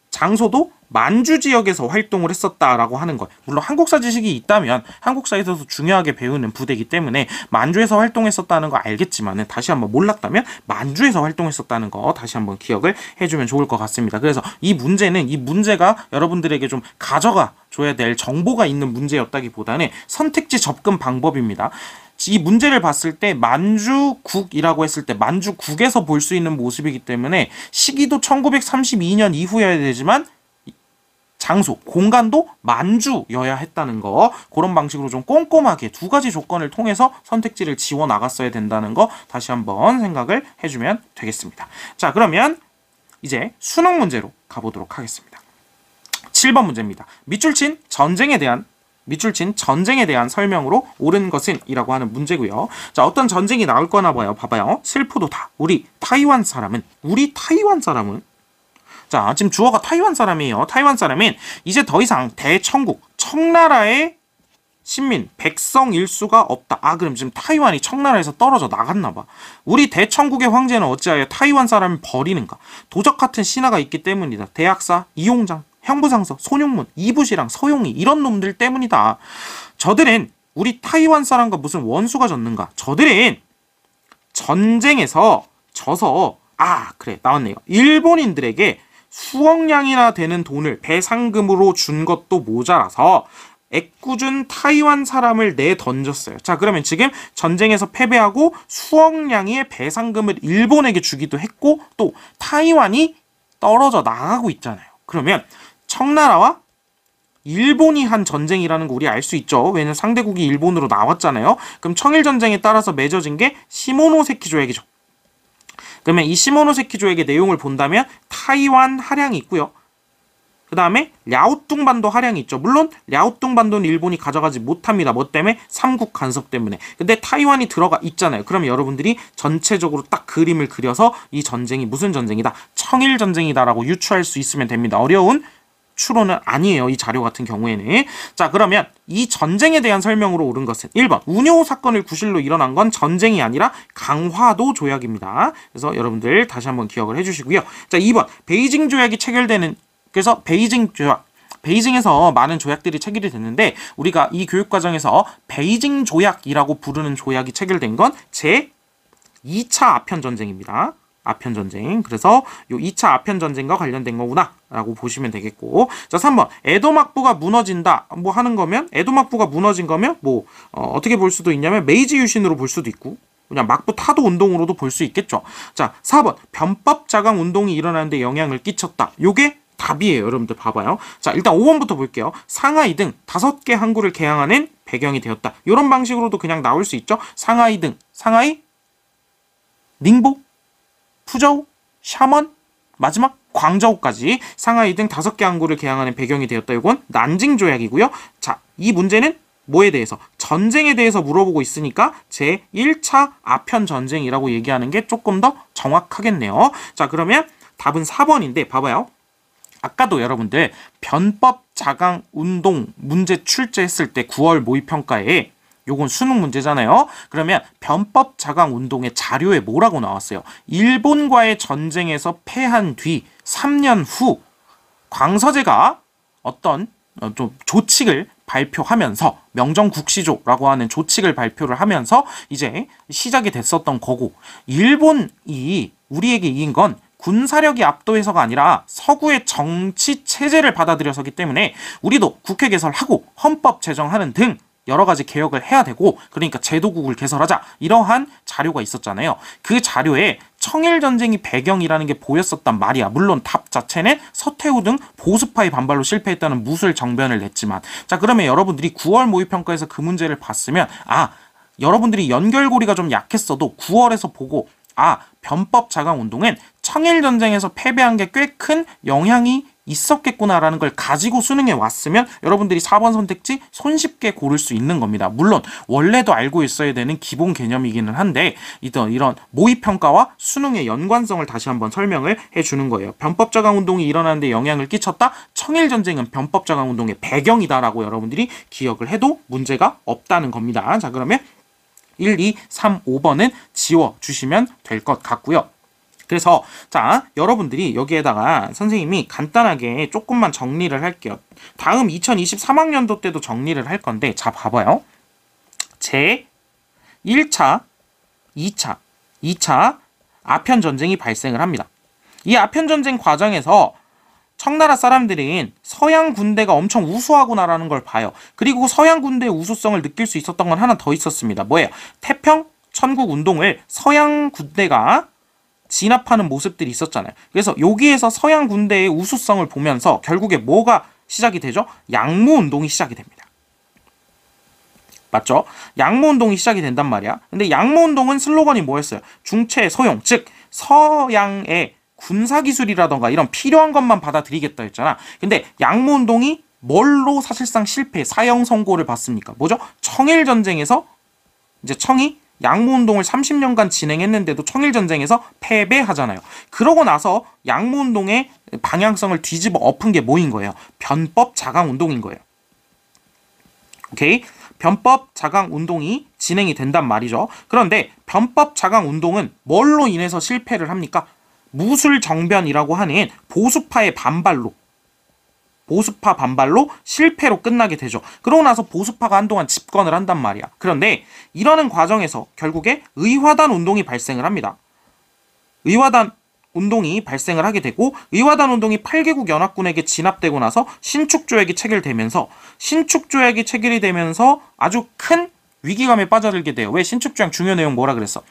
장소도 만주 지역에서 활동을 했었다라고 하는 것. 물론 한국사 지식이 있다면 한국사에서도 중요하게 배우는 부대이기 때문에 만주에서 활동했었다는 거 알겠지만은 다시 한번 몰랐다면 만주에서 활동했었다는 거 다시 한번 기억을 해주면 좋을 것 같습니다. 그래서 이 문제는 이 문제가 여러분들에게 좀 가져가 줘야 될 정보가 있는 문제였다기보다는 선택지 접근 방법입니다. 이 문제를 봤을 때 만주국이라고 했을 때 만주국에서 볼 수 있는 모습이기 때문에 시기도 1932년 이후여야 되지만 장소, 공간도 만주여야 했다는 거 그런 방식으로 좀 꼼꼼하게 두 가지 조건을 통해서 선택지를 지워 나갔어야 된다는 거 다시 한번 생각을 해주면 되겠습니다. 자 그러면 이제 수능 문제로 가보도록 하겠습니다. 7번 문제입니다. 밑줄 친 전쟁에 대한 밑줄 친 전쟁에 대한 설명으로 옳은 것은 이라고 하는 문제고요. 자, 어떤 전쟁이 나올 거나 봐요. 봐봐요. 슬프도다. 우리 타이완 사람은 우리 타이완 사람은 자, 지금 주어가 타이완 사람이에요. 타이완 사람은 이제 더 이상 대청국 청나라의 신민, 백성 일수가 없다. 아, 그럼 지금 타이완이 청나라에서 떨어져 나갔나 봐. 우리 대청국의 황제는 어찌하여 타이완 사람을 버리는가? 도적 같은 신하가 있기 때문이다. 대학사, 이용장, 형부상서, 손용문, 이부시랑 서용이 이런 놈들 때문이다. 저들은 우리 타이완 사람과 무슨 원수가 졌는가? 저들은 전쟁에서 져서 아 그래 나왔네요. 일본인들에게 수억량이나 되는 돈을 배상금으로 준 것도 모자라서 애꿎은 타이완 사람을 내 던졌어요. 자, 그러면 지금 전쟁에서 패배하고 수억량의 배상금을 일본에게 주기도 했고 또 타이완이 떨어져 나가고 있잖아요. 그러면 청나라와 일본이 한 전쟁이라는 거 우리 알 수 있죠. 왜냐면 상대국이 일본으로 나왔잖아요. 그럼 청일 전쟁에 따라서 맺어진 게 시모노세키 조약이죠. 그러면 이 시모노세키 조약의 내용을 본다면 타이완 할양이 있고요. 그 다음에 랴오뚱 반도 할양이 있죠. 물론 랴오뚱 반도는 일본이 가져가지 못합니다. 뭐 때문에 삼국 간섭 때문에. 근데 타이완이 들어가 있잖아요. 그러면 여러분들이 전체적으로 딱 그림을 그려서 이 전쟁이 무슨 전쟁이다? 청일 전쟁이다라고 유추할 수 있으면 됩니다. 어려운 추론은 아니에요. 이 자료 같은 경우에는. 자, 그러면 이 전쟁에 대한 설명으로 옳은 것은 1번. 운요 사건을 구실로 일어난 건 전쟁이 아니라 강화도 조약입니다. 그래서 여러분들 다시 한번 기억을 해 주시고요. 자, 2번. 베이징 조약이 체결되는 그래서 베이징 조약 베이징에서 많은 조약들이 체결이 됐는데 우리가 이 교육 과정에서 베이징 조약이라고 부르는 조약이 체결된 건 제 2차 아편 전쟁입니다. 아편 전쟁. 그래서 요 2차 아편 전쟁과 관련된 거구나. 라고 보시면 되겠고. 자, 3번. 에도막부가 무너진다. 뭐 하는 거면 에도막부가 무너진 거면 뭐 어, 떻게 볼 수도 있냐면 메이지 유신으로 볼 수도 있고 그냥 막부 타도 운동으로도 볼 수 있겠죠. 자, 4번. 변법 자강 운동이 일어나는데 영향을 끼쳤다. 요게 답이에요. 여러분들 봐봐요. 자, 일단 5번부터 볼게요. 상하이 등 다섯 개 항구를 개항하는 배경이 되었다. 이런 방식으로도 그냥 나올 수 있죠. 상하이 등, 상하이, 닝보, 푸저우, 샤먼, 마지막 광저우까지 상하이 등 다섯 개 항구를 개항하는 배경이 되었다. 이건 난징 조약이고요. 자, 이 문제는 뭐에 대해서? 전쟁에 대해서 물어보고 있으니까 제 1차 아편 전쟁이라고 얘기하는 게 조금 더 정확하겠네요. 자, 그러면 답은 4번인데 봐봐요. 아까도 여러분들 변법 자강 운동 문제 출제했을 때 9월 모의 평가에 요건 수능 문제잖아요. 그러면 변법 자강 운동의 자료에 뭐라고 나왔어요? 일본과의 전쟁에서 패한 뒤 3년 후 광서제가 어떤 어, 좀 조칙을 발표하면서 명정국시조라고 하는 조칙을 발표를 하면서 이제 시작이 됐었던 거고 일본이 우리에게 이긴 건 군사력이 압도해서가 아니라 서구의 정치 체제를 받아들여서기 때문에 우리도 국회 개설하고 헌법 제정하는 등 여러 가지 개혁을 해야 되고 그러니까 제도국을 개설하자 이러한 자료가 있었잖아요. 그 자료에 청일 전쟁이 배경이라는 게 보였었단 말이야. 물론 답 자체는 서태후 등 보수파의 반발로 실패했다는 무술 정변을 냈지만 자 그러면 여러분들이 9월 모의 평가에서 그 문제를 봤으면 아 여러분들이 연결고리가 좀 약했어도 9월에서 보고 아 변법 자강 운동은 청일 전쟁에서 패배한 게 꽤 큰 영향이 있었겠구나라는 걸 가지고 수능에 왔으면 여러분들이 4번 선택지 손쉽게 고를 수 있는 겁니다. 물론 원래도 알고 있어야 되는 기본 개념이기는 한데 이런 이런 모의 평가와 수능의 연관성을 다시 한번 설명을 해 주는 거예요. 변법 자강 운동이 일어나는데 영향을 끼쳤다. 청일 전쟁은 변법 자강 운동의 배경이다라고 여러분들이 기억을 해도 문제가 없다는 겁니다. 자, 그러면 1, 2, 3, 5번은 지워 주시면 될 것 같고요. 그래서 자 여러분들이 여기에다가 선생님이 간단하게 조금만 정리를 할게요. 다음 2023학년도 때도 정리를 할 건데 자 봐봐요. 제 1차, 2차, 2차 아편 전쟁이 발생을 합니다. 이 아편 전쟁 과정에서 청나라 사람들은 서양 군대가 엄청 우수하구나라는 걸 봐요. 그리고 서양 군대의 우수성을 느낄 수 있었던 건 하나 더 있었습니다. 뭐예요? 태평 천국 운동을 서양 군대가 진압하는 모습들이 있었잖아요. 그래서 여기에서 서양 군대의 우수성을 보면서 결국에 뭐가 시작이 되죠? 양무 운동이 시작이 됩니다. 맞죠? 양무 운동이 시작이 된단 말이야. 근데 양무 운동은 슬로건이 뭐였어요? 중체 소용, 즉 서양의 군사 기술이라던가 이런 필요한 것만 받아들이겠다 했잖아. 근데 양무 운동이 뭘로 사실상 실패, 사형 선고를 받습니까? 뭐죠? 청일 전쟁에서 이제 청이 양무운동을 30년간 진행했는데도 청일전쟁에서 패배하잖아요. 그러고 나서 양무운동의 방향성을 뒤집어 엎은 게 뭐인 거예요? 변법 자강 운동인 거예요. 오케이? 변법 자강 운동이 진행이 된단 말이죠. 그런데 변법 자강 운동은 뭘로 인해서 실패를 합니까? 무술 정변이라고 하는 보수파의 반발로 보수파 반발로 실패로 끝나게 되죠. 그러고 나서 보수파가 한동안 집권을 한단 말이야. 그런데 이러는 과정에서 결국에 의화단 운동이 발생을 합니다. 의화단 운동이 발생을 하게 되고 의화단 운동이 8개국 연합군에게 진압되고 나서 신축 조약이 체결되면서 신축 조약이 체결이 되면서 아주 큰 위기감에 빠져들게 돼요. 왜 신축 조약 중요 내용 뭐라 그랬어?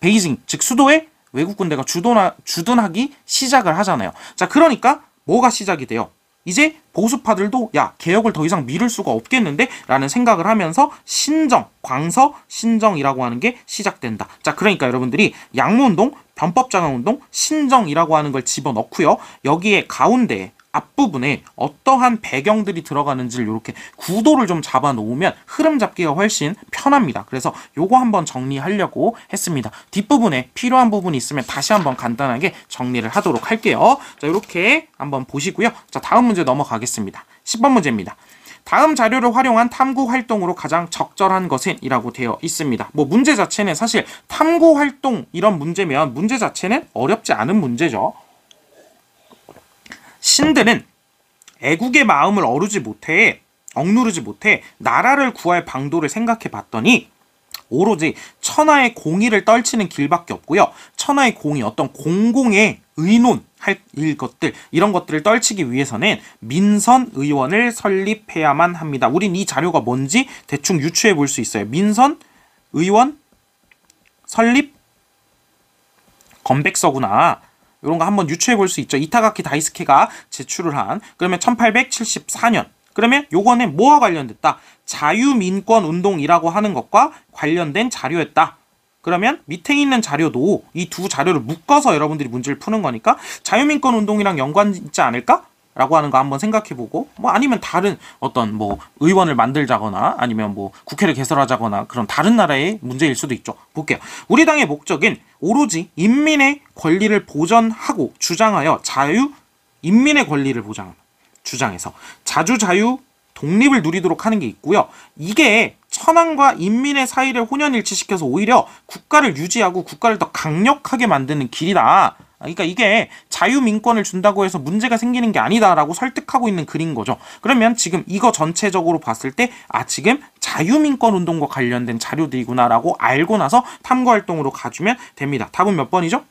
베이징 즉 수도에 외국 군대가 주둔하, 주둔하기 시작을 하잖아요. 자 그러니까 뭐가 시작이 돼요? 이제 보수파들도 야 개혁을 더 이상 미룰 수가 없겠는데? 라는 생각을 하면서 신정 광서 신정이라고 하는 게 시작된다. 자 그러니까 여러분들이 양무운동 변법장항운동 신정이라고 하는 걸 집어넣고요. 여기에 가운데 앞부분에 어떠한 배경들이 들어가는지를 이렇게 구도를 좀 잡아 놓으면 흐름 잡기가 훨씬 편합니다. 그래서 요거 한번 정리하려고 했습니다. 뒷부분에 필요한 부분이 있으면 다시 한번 간단하게 정리를 하도록 할게요. 자, 이렇게 한번 보시고요. 자, 다음 문제 넘어가겠습니다. 10번 문제입니다. 다음 자료를 활용한 탐구 활동으로 가장 적절한 것은 이라고 되어 있습니다. 뭐 문제 자체는 사실 탐구 활동 이런 문제면 문제 자체는 어렵지 않은 문제죠. 신들은 애국의 마음을 어루지 못해 억누르지 못해 나라를 구할 방도를 생각해 봤더니 오로지 천하의 공의를 떨치는 길밖에 없고요. 천하의 공의 어떤 공공의 의논 할 일 것들 이런 것들을 떨치기 위해서는 민선 의원을 설립해야만 합니다. 우린 이 자료가 뭔지 대충 유추해 볼 수 있어요. 민선 의원 설립 건백서구나. 이런 거 한번 유추해 볼 수 있죠. 이타가키 다이스케가 제출을 한 그러면 1874년 그러면 요거는 뭐와 관련됐다? 자유민권 운동이라고 하는 것과 관련된 자료였다. 그러면 밑에 있는 자료도 이 두 자료를 묶어서 여러분들이 문제를 푸는 거니까 자유민권 운동이랑 연관 있지 않을까? 라고 하는 거 한번 생각해 보고 뭐 아니면 다른 어떤 뭐 의원을 만들자거나 아니면 뭐 국회를 개설하자거나 그런 다른 나라의 문제일 수도 있죠. 볼게요. 우리 당의 목적은 오로지 인민의 권리를 보전하고 주장하여 자유 인민의 권리를 보장 주장해서 자주 자유 독립을 누리도록 하는 게 있고요. 이게 천황과 인민의 사이를 혼연일치시켜서 오히려 국가를 유지하고 국가를 더 강력하게 만드는 길이다. 그러니까 이게 자유민권을 준다고 해서 문제가 생기는 게 아니다라고 설득하고 있는 글인 거죠. 그러면 지금 이거 전체적으로 봤을 때, 아, 지금 자유민권 운동과 관련된 자료들이구나라고 알고 나서 탐구활동으로 가주면 됩니다. 답은 몇 번이죠?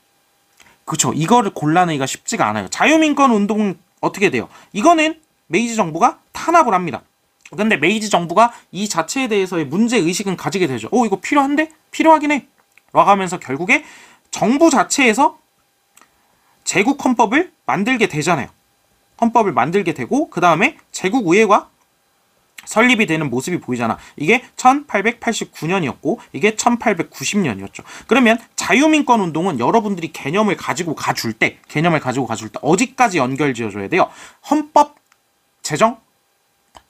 그쵸. 이거를 골라내기가 쉽지가 않아요. 자유민권 운동 어떻게 돼요? 이거는 메이지 정부가 탄압을 합니다. 근데 메이지 정부가 이 자체에 대해서의 문제 의식은 가지게 되죠. 어, 이거 필요한데? 필요하긴 해. 라고 하면서 결국에 정부 자체에서 제국 헌법을 만들게 되잖아요. 헌법을 만들게 되고 그 다음에 제국 의회가 설립이 되는 모습이 보이잖아. 이게 1889년이었고 이게 1890년이었죠. 그러면 자유민권 운동은 여러분들이 개념을 가지고 가줄 때 개념을 가지고 가줄 때 어디까지 연결 지어줘야 돼요? 헌법 제정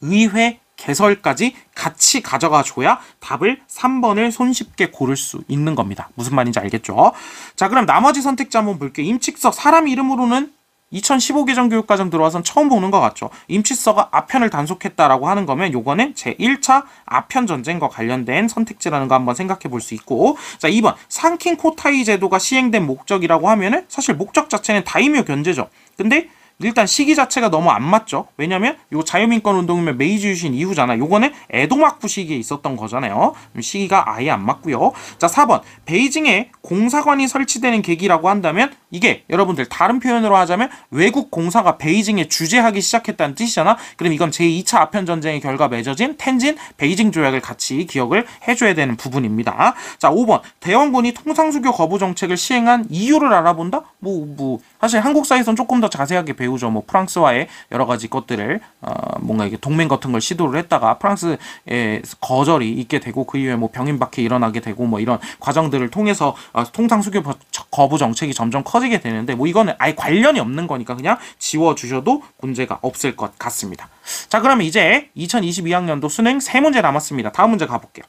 의회 개설까지 같이 가져가 줘야 답을 3번을 손쉽게 고를 수 있는 겁니다. 무슨 말인지 알겠죠? 자, 그럼 나머지 선택지 한번 볼게요. 임칙서 사람 이름으로는 2015 개정 교육과정 들어와선 처음 보는 것 같죠. 임치서가 아편을 단속했다라고 하는 거면 요거는 제1차 아편 전쟁과 관련된 선택지라는 거 한번 생각해 볼 수 있고 자 2번 상킹 코타이 제도가 시행된 목적이라고 하면은 사실 목적 자체는 다이묘 견제죠. 근데 일단 시기 자체가 너무 안 맞죠. 왜냐면 요 자유민권 운동이면 메이지 유신 이후잖아. 요거는 에도막부 시기에 있었던 거잖아요. 시기가 아예 안 맞고요. 자, 4번. 베이징에 공사관이 설치되는 계기라고 한다면 이게 여러분들 다른 표현으로 하자면 외국 공사가 베이징에 주재하기 시작했다는 뜻이잖아. 그럼 이건 제2차 아편 전쟁의 결과 맺어진 텐진 베이징 조약을 같이 기억을 해 줘야 되는 부분입니다. 자, 5번. 대원군이 통상수교 거부 정책을 시행한 이유를 알아본다? 뭐, 뭐, 사실 한국사에선 조금 더 자세하게 배 우죠. 뭐, 프랑스와의 여러 가지 것들을, 어, 뭔가 이게 동맹 같은 걸 시도를 했다가 프랑스의 거절이 있게 되고 그 이후에 뭐 병인박해 일어나게 되고 뭐 이런 과정들을 통해서 어, 통상 수교 거부 정책이 점점 커지게 되는데 뭐 이거는 아예 관련이 없는 거니까 그냥 지워 주셔도 문제가 없을 것 같습니다. 자, 그러면 이제 2022학년도 수능 세 문제 남았습니다. 다음 문제 가 볼게요.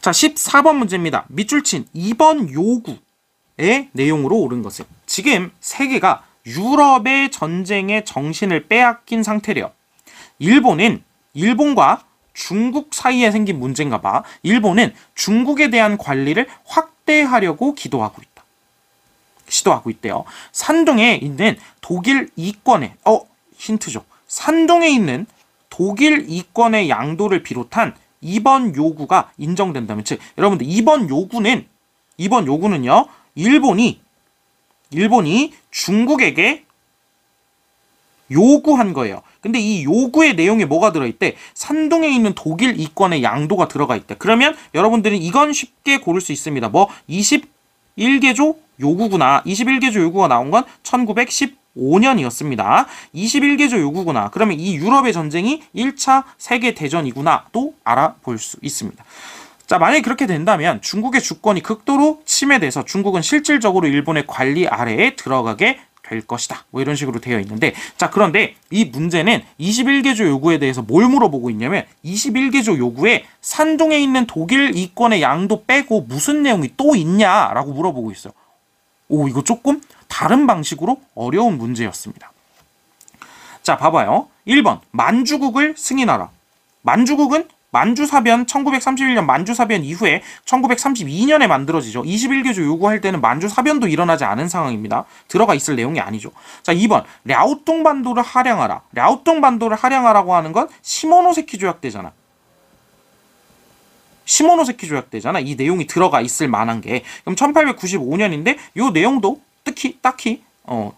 자, 14번 문제입니다. 밑줄 친 2번 요구의 내용으로 옳은 것은 지금 세계가 유럽의 전쟁의 정신을 빼앗긴 상태래요. 일본은 일본과 중국 사이에 생긴 문제인가 봐. 일본은 중국에 대한 관리를 확대하려고 기도하고 있다. 시도하고 있대요. 산둥에 있는 독일 이권의 어 힌트죠. 산둥에 있는 독일 이권의 양도를 비롯한 이번 요구가 인정된다면 즉 여러분들 이번 요구는 이번 요구는요. 일본이 일본이 중국에게 요구한 거예요. 근데 이 요구의 내용에 뭐가 들어있대? 산둥에 있는 독일 이권의 양도가 들어가 있대. 그러면 여러분들은 이건 쉽게 고를 수 있습니다. 뭐 21개조 요구구나. 21개조 요구가 나온 건 1915년이었습니다. 21개조 요구구나. 그러면 이 유럽의 전쟁이 1차 세계대전이구나. 또 알아볼 수 있습니다. 자, 만약에 그렇게 된다면 중국의 주권이 극도로 침해돼서 중국은 실질적으로 일본의 관리 아래에 들어가게 될 것이다. 뭐 이런 식으로 되어 있는데 자 그런데 이 문제는 21개조 요구에 대해서 뭘 물어보고 있냐면 21개조 요구에 산둥에 있는 독일 이권의 양도 빼고 무슨 내용이 또 있냐라고 물어보고 있어요. 오 이거 조금 다른 방식으로 어려운 문제였습니다. 자 봐봐요. 1번 만주국을 승인하라. 만주국은 만주사변 1931년 만주사변 이후에 1932년에 만들어지죠. 21개조 요구할 때는 만주사변도 일어나지 않은 상황입니다. 들어가 있을 내용이 아니죠. 자, 2번. 랴오똥 반도를 할양하라. 랴오똥 반도를 할양하라고 하는 건 시모노세키 조약대잖아. 시모노세키 조약대잖아. 이 내용이 들어가 있을 만한 게. 그럼 1895년인데 요 내용도 특히 딱히 어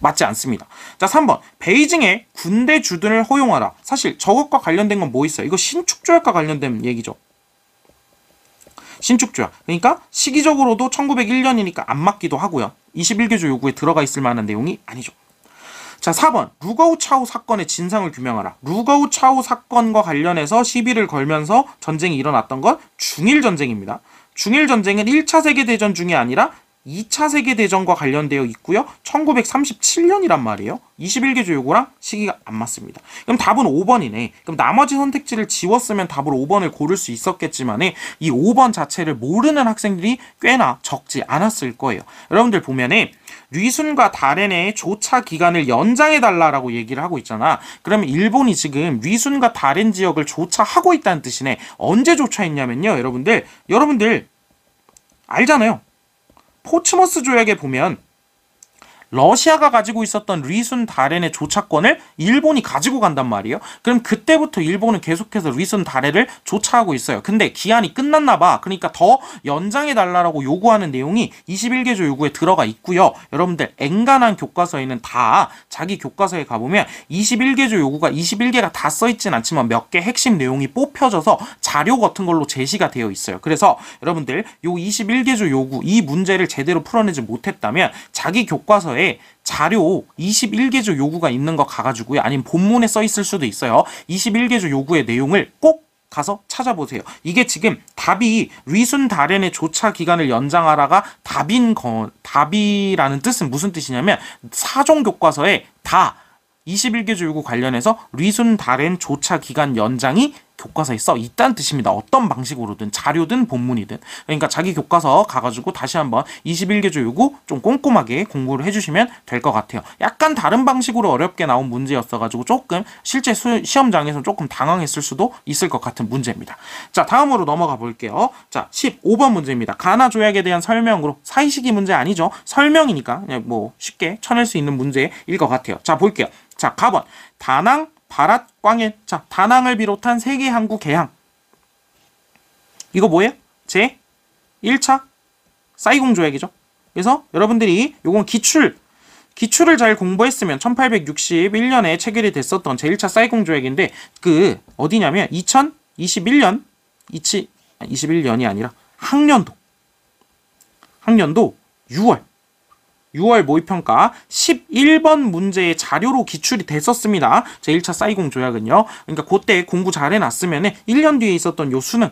맞지 않습니다. 자, 3번. 베이징에 군대 주둔을 허용하라. 사실 저것과 관련된 건 뭐 있어요? 이거 신축조약과 관련된 얘기죠. 신축조약. 그러니까 시기적으로도 1901년이니까 안 맞기도 하고요. 21개조 요구에 들어가 있을 만한 내용이 아니죠. 자, 4번. 루거우 차우 사건의 진상을 규명하라. 루거우 차우 사건과 관련해서 시비를 걸면서 전쟁이 일어났던 건 중일 전쟁입니다. 중일 전쟁은 1차 세계 대전 중이 아니라 2차 세계대전과 관련되어 있고요. 1937년이란 말이에요. 21개 조 요구랑 시기가 안 맞습니다. 그럼 답은 5번이네. 그럼 나머지 선택지를 지웠으면 답을 5번을 고를 수 있었겠지만 이 5번 자체를 모르는 학생들이 꽤나 적지 않았을 거예요. 여러분들 보면은 류순과 다렌의 조차 기간을 연장해달라라고 얘기를 하고 있잖아. 그러면 일본이 지금 류순과 다렌 지역을 조차하고 있다는 뜻이네. 언제 조차했냐면요. 여러분들, 여러분들 알잖아요. 포츠머스 조약에 보면 러시아가 가지고 있었던 뤼순 다롄의 조차권을 일본이 가지고 간단 말이에요. 그럼 그때부터 일본은 계속해서 뤼순 다롄을 조차하고 있어요. 근데 기한이 끝났나 봐. 그러니까 더 연장해 달라고 요구하는 내용이 21개조 요구에 들어가 있고요. 여러분들 엔간한 교과서에는 다 자기 교과서에 가보면 21개조 요구가 21개가 다 써있진 않지만 몇 개 핵심 내용이 뽑혀져서 자료 같은 걸로 제시가 되어 있어요. 그래서 여러분들 요 21개조 요구 이 문제를 제대로 풀어내지 못했다면 자기 교과서에 교과서에 자료 21개조 요구가 있는 거 가가지고요. 아니면 본문에 써 있을 수도 있어요. 21개조 요구의 내용을 꼭 가서 찾아보세요. 이게 지금 답이 리순 다렌의 조차 기간을 연장하라가 답인 거 답이라는 뜻은 무슨 뜻이냐면 사종 교과서에 다 21개 요구 관련해서 리순 다렌 조차 기간 연장이 교과서에 써 있다는 뜻입니다. 어떤 방식으로든 자료든 본문이든 그러니까 자기 교과서 가가지고 다시 한번 21개조 요구 좀 꼼꼼하게 공부를 해주시면 될 것 같아요. 약간 다른 방식으로 어렵게 나온 문제였어가지고 조금 실제 수, 시험장에서 조금 당황했을 수도 있을 것 같은 문제입니다. 자 다음으로 넘어가 볼게요. 자 15번 문제입니다. 가나 조약에 대한 설명으로 사이시기 문제 아니죠? 설명이니까 그냥 뭐 쉽게 쳐낼 수 있는 문제일 것 같아요. 자 볼게요. 자 가번 다낭 바랏, 꽝일. 자, 다낭을 비롯한 세계 항구 개항. 이거 뭐예요? 제 1차 사이공 조약이죠. 그래서 여러분들이 요건 기출 기출을 잘 공부했으면 1861년에 체결이 됐었던 제1차 사이공 조약인데 그 어디냐면 2021년 2치 21년이 아니라 학년도 학년도 6월 6월 모의평가 11번 문제의 자료로 기출이 됐었습니다. 제1차 사이공 조약은요. 그러니까 그때 공부 잘 해놨으면 1년 뒤에 있었던 요 수능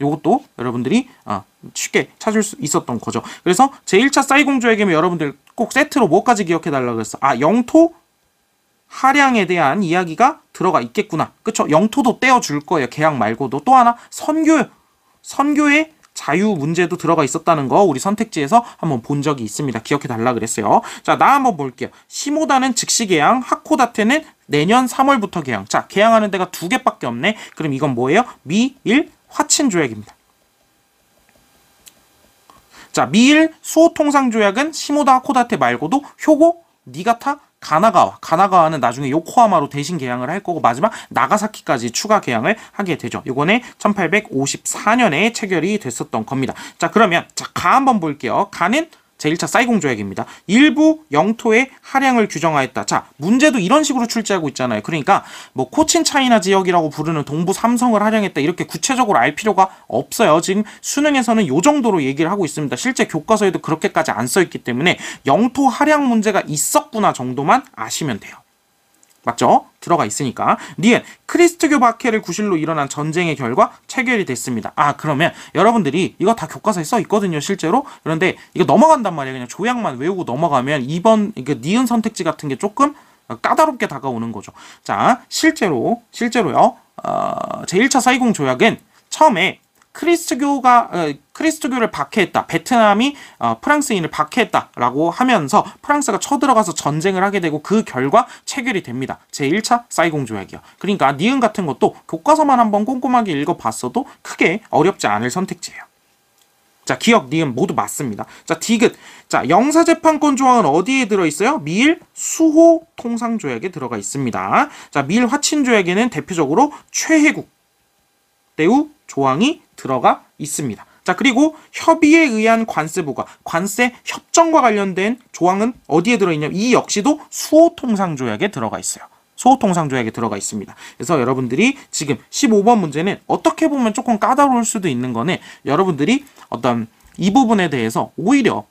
요것도 여러분들이 아, 쉽게 찾을 수 있었던 거죠. 그래서 제1차 사이공 조약이면 여러분들 꼭 세트로 뭐까지 기억해 달라고 했어? 아, 영토 하량에 대한 이야기가 들어가 있겠구나. 그쵸? 영토도 떼어줄 거예요. 계약 말고도. 또 하나, 선교, 선교의 자유 문제도 들어가 있었다는 거 우리 선택지에서 한번 본 적이 있습니다. 기억해 달라 그랬어요. 자, 나 한번 볼게요. 시모다는 즉시 개양, 하코다테는 내년 3월부터 개양. 자, 개양하는 데가 두 개밖에 없네. 그럼 이건 뭐예요? 미일 화친 조약입니다. 자, 미일 수호 통상 조약은 시모다 하코다테 말고도 효고, 니가타, 가나가와 가나가와는 나중에 요코하마로 대신 개항을 할 거고 마지막 나가사키까지 추가 개항을 하게 되죠. 이거는 1854년에 체결이 됐었던 겁니다. 자 그러면 자 가 한번 볼게요. 가는 제1차 사이공 조약입니다. 일부 영토의 하량을 규정하였다. 자, 문제도 이런 식으로 출제하고 있잖아요. 그러니까 뭐 코친 차이나 지역이라고 부르는 동부 삼성을 하량했다. 이렇게 구체적으로 알 필요가 없어요. 지금 수능에서는 요 정도로 얘기를 하고 있습니다. 실제 교과서에도 그렇게까지 안 써 있기 때문에 영토 하량 문제가 있었구나 정도만 아시면 돼요. 맞죠? 들어가 있으니까. 니은 크리스트교 박해를 구실로 일어난 전쟁의 결과 체결이 됐습니다. 아 그러면 여러분들이 이거 다 교과서에 써 있거든요 실제로. 그런데 이거 넘어간단 말이에요. 그냥 조약만 외우고 넘어가면 이번 그 니은 선택지 같은 게 조금 까다롭게 다가오는 거죠. 자 실제로 실제로요. 어, 제1차 사이공 조약은 처음에 크리스트교가 어, 크리스트교를 박해했다. 베트남이 어, 프랑스인을 박해했다라고 하면서 프랑스가 쳐들어가서 전쟁을 하게 되고 그 결과 체결이 됩니다. 제1차 사이공 조약이요. 그러니까 니은 같은 것도 교과서만 한번 꼼꼼하게 읽어봤어도 크게 어렵지 않을 선택지예요. 자, 기억, 니은 모두 맞습니다. 자, 디귿. 자, 영사재판권 조항은 어디에 들어있어요? 미일 수호 통상조약에 들어가 있습니다. 자, 미일 화친조약에는 대표적으로 최혜국, 때우 조항이 들어가 있습니다. 자, 그리고 협의에 의한 관세 부과, 관세 협정과 관련된 조항은 어디에 들어있냐면 이 역시도 수호통상조약에 들어가 있어요. 수호통상조약에 들어가 있습니다. 그래서 여러분들이 지금 15번 문제는 어떻게 보면 조금 까다로울 수도 있는 거는 여러분들이 어떤 이 부분에 대해서 오히려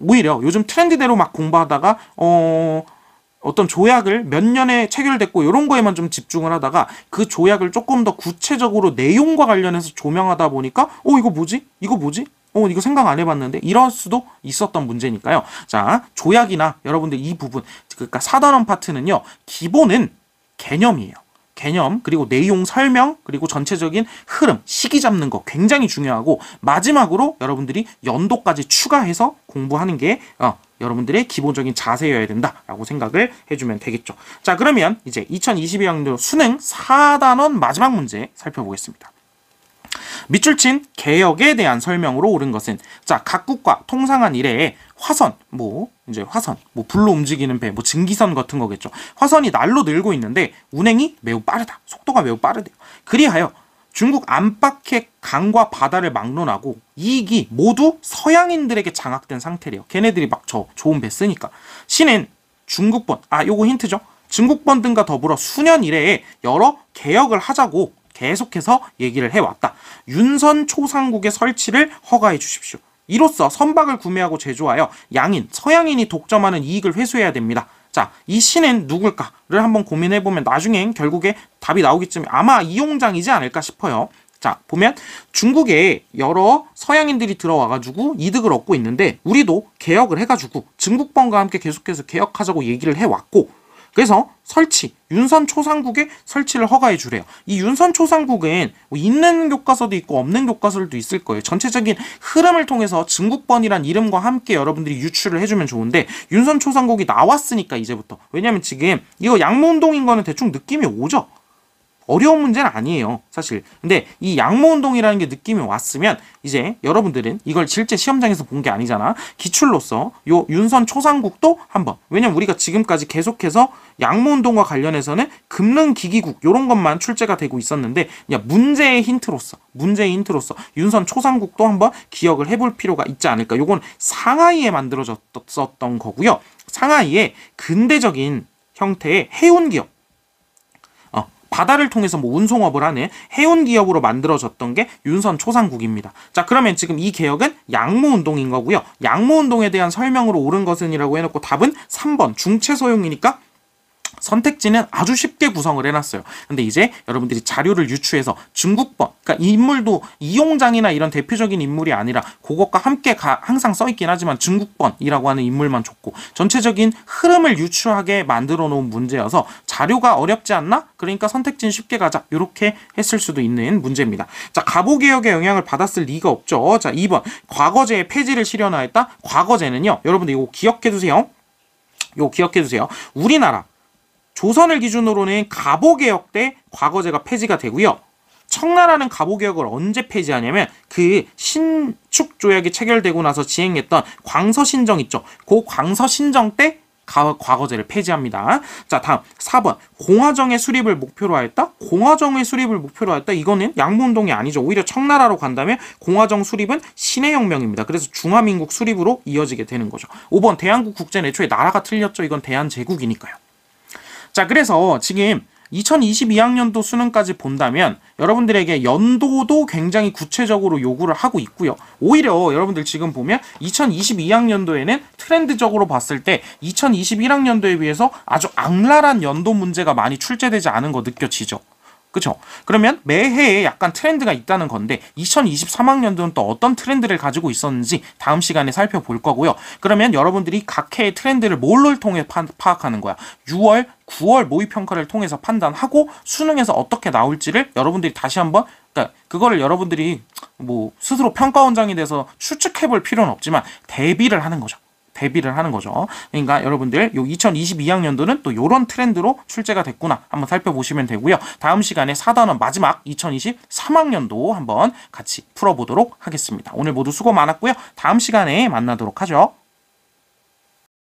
오히려 요즘 트렌드대로 막 공부하다가 어 어떤 조약을 몇 년에 체결됐고 이런 거에만 좀 집중을 하다가 그 조약을 조금 더 구체적으로 내용과 관련해서 조명하다 보니까 어 이거 뭐지? 이거 뭐지? 어, 이거 생각 안 해봤는데 이럴 수도 있었던 문제니까요. 자, 조약이나 여러분들 이 부분, 그러니까 사단원 파트는요, 기본은 개념이에요. 개념 그리고 내용 설명 그리고 전체적인 흐름 시기 잡는 거 굉장히 중요하고 마지막으로 여러분들이 연도까지 추가해서 공부하는 게 어, 여러분들의 기본적인 자세여야 된다라고 생각을 해주면 되겠죠. 자 그러면 이제 2022학년 수능 4단원 마지막 문제 살펴보겠습니다. 밑줄 친 개혁에 대한 설명으로 옳은 것은 자 각국과 통상한 이래에 화선 뭐 이제 화선 뭐 불로 움직이는 배 뭐 증기선 같은 거겠죠 화선이 날로 늘고 있는데 운행이 매우 빠르다 속도가 매우 빠르대요 그리하여 중국 안팎의 강과 바다를 막론하고 이익이 모두 서양인들에게 장악된 상태래요 걔네들이 막 저 좋은 배 쓰니까 신은 중국본 아 요거 힌트죠 중국본 등과 더불어 수년 이래에 여러 개혁을 하자고 계속해서 얘기를 해왔다. 윤선 초상국의 설치를 허가해 주십시오. 이로써 선박을 구매하고 제조하여 양인, 서양인이 독점하는 이익을 회수해야 됩니다. 자, 이 신은 누굴까를 한번 고민해 보면 나중엔 결국에 답이 나오기쯤 아마 이용장이지 않을까 싶어요. 자, 보면 중국에 여러 서양인들이 들어와가지고 이득을 얻고 있는데 우리도 개혁을 해가지고 중국번과 함께 계속해서 개혁하자고 얘기를 해왔고 그래서 설치, 윤선 초상국에 설치를 허가해 주래요. 이 윤선 초상국은 뭐 있는 교과서도 있고 없는 교과서도 있을 거예요. 전체적인 흐름을 통해서 증국번이란 이름과 함께 여러분들이 유출을 해주면 좋은데 윤선 초상국이 나왔으니까 이제부터 왜냐면 지금 이거 양모운동인 거는 대충 느낌이 오죠. 어려운 문제는 아니에요. 사실. 근데 이 양모 운동이라는 게 느낌이 왔으면 이제 여러분들은 이걸 실제 시험장에서 본 게 아니잖아. 기출로서 요 윤선 초상국도 한번. 왜냐면 우리가 지금까지 계속해서 양모 운동과 관련해서는 금능기기국 요런 것만 출제가 되고 있었는데 그냥 문제의 힌트로서 문제의 힌트로서 윤선 초상국도 한번 기억을 해볼 필요가 있지 않을까. 요건 상하이에 만들어졌던 거고요. 상하이의 근대적인 형태의 해운 기업 바다를 통해서 뭐 운송업을 하는 해운 기업으로 만들어졌던 게 윤선 초상국입니다. 자, 그러면 지금 이 개혁은 양모 운동인 거고요. 양모 운동에 대한 설명으로 옳은 것은이라고 해놓고 답은 3번 중체 소용이니까 선택지는 아주 쉽게 구성을 해놨어요. 근데 이제 여러분들이 자료를 유추해서 중국번, 그러니까 인물도 이용장이나 이런 대표적인 인물이 아니라 그것과 함께 가, 항상 써있긴 하지만 중국번이라고 하는 인물만 좋고 전체적인 흐름을 유추하게 만들어 놓은 문제여서 자료가 어렵지 않나? 그러니까 선택지는 쉽게 가자. 이렇게 했을 수도 있는 문제입니다. 자, 가보개혁의 영향을 받았을 리가 없죠. 자, 2번. 과거제의 폐지를 실현하였다? 과거제는요. 여러분들 이거 기억해 두세요. 이거 기억해 두세요. 우리나라 조선을 기준으로는 가보개혁 때 과거제가 폐지가 되고요. 청나라는 가보개혁을 언제 폐지하냐면 그 신축 조약이 체결되고 나서 지행했던 광서신정 있죠. 그 광서신정 때 과거제를 폐지합니다. 자, 다음 4번. 공화정의 수립을 목표로 하였다? 공화정의 수립을 목표로 하였다? 이거는 양분동이 아니죠. 오히려 청나라로 간다면 공화정 수립은 신의 혁명입니다. 그래서 중화민국 수립으로 이어지게 되는 거죠. 5번. 대한국 국제는 애초에 나라가 틀렸죠. 이건 대한제국이니까요. 자, 그래서 지금 2022학년도 수능까지 본다면 여러분들에게 연도도 굉장히 구체적으로 요구를 하고 있고요. 오히려 여러분들 지금 보면 2022학년도에는 트렌드적으로 봤을 때 2021학년도에 비해서 아주 악랄한 연도 문제가 많이 출제되지 않은 거 느껴지죠. 그렇죠? 그러면 매해에 약간 트렌드가 있다는 건데 2023학년도는 또 어떤 트렌드를 가지고 있었는지 다음 시간에 살펴볼 거고요. 그러면 여러분들이 각 해의 트렌드를 뭘로 통해 파, 파악하는 거야? 6월, 9월 모의 평가를 통해서 판단하고 수능에서 어떻게 나올지를 여러분들이 다시 한번 그러니까 그거를 여러분들이 뭐 스스로 평가원장이 돼서 추측해 볼 필요는 없지만 대비를 하는 거죠. 대비를 하는 거죠. 그러니까 여러분들 요 2022학년도는 또 요런 트렌드로 출제가 됐구나 한번 살펴보시면 되고요. 다음 시간에 4단원 마지막 2023학년도 한번 같이 풀어보도록 하겠습니다. 오늘 모두 수고 많았고요. 다음 시간에 만나도록 하죠.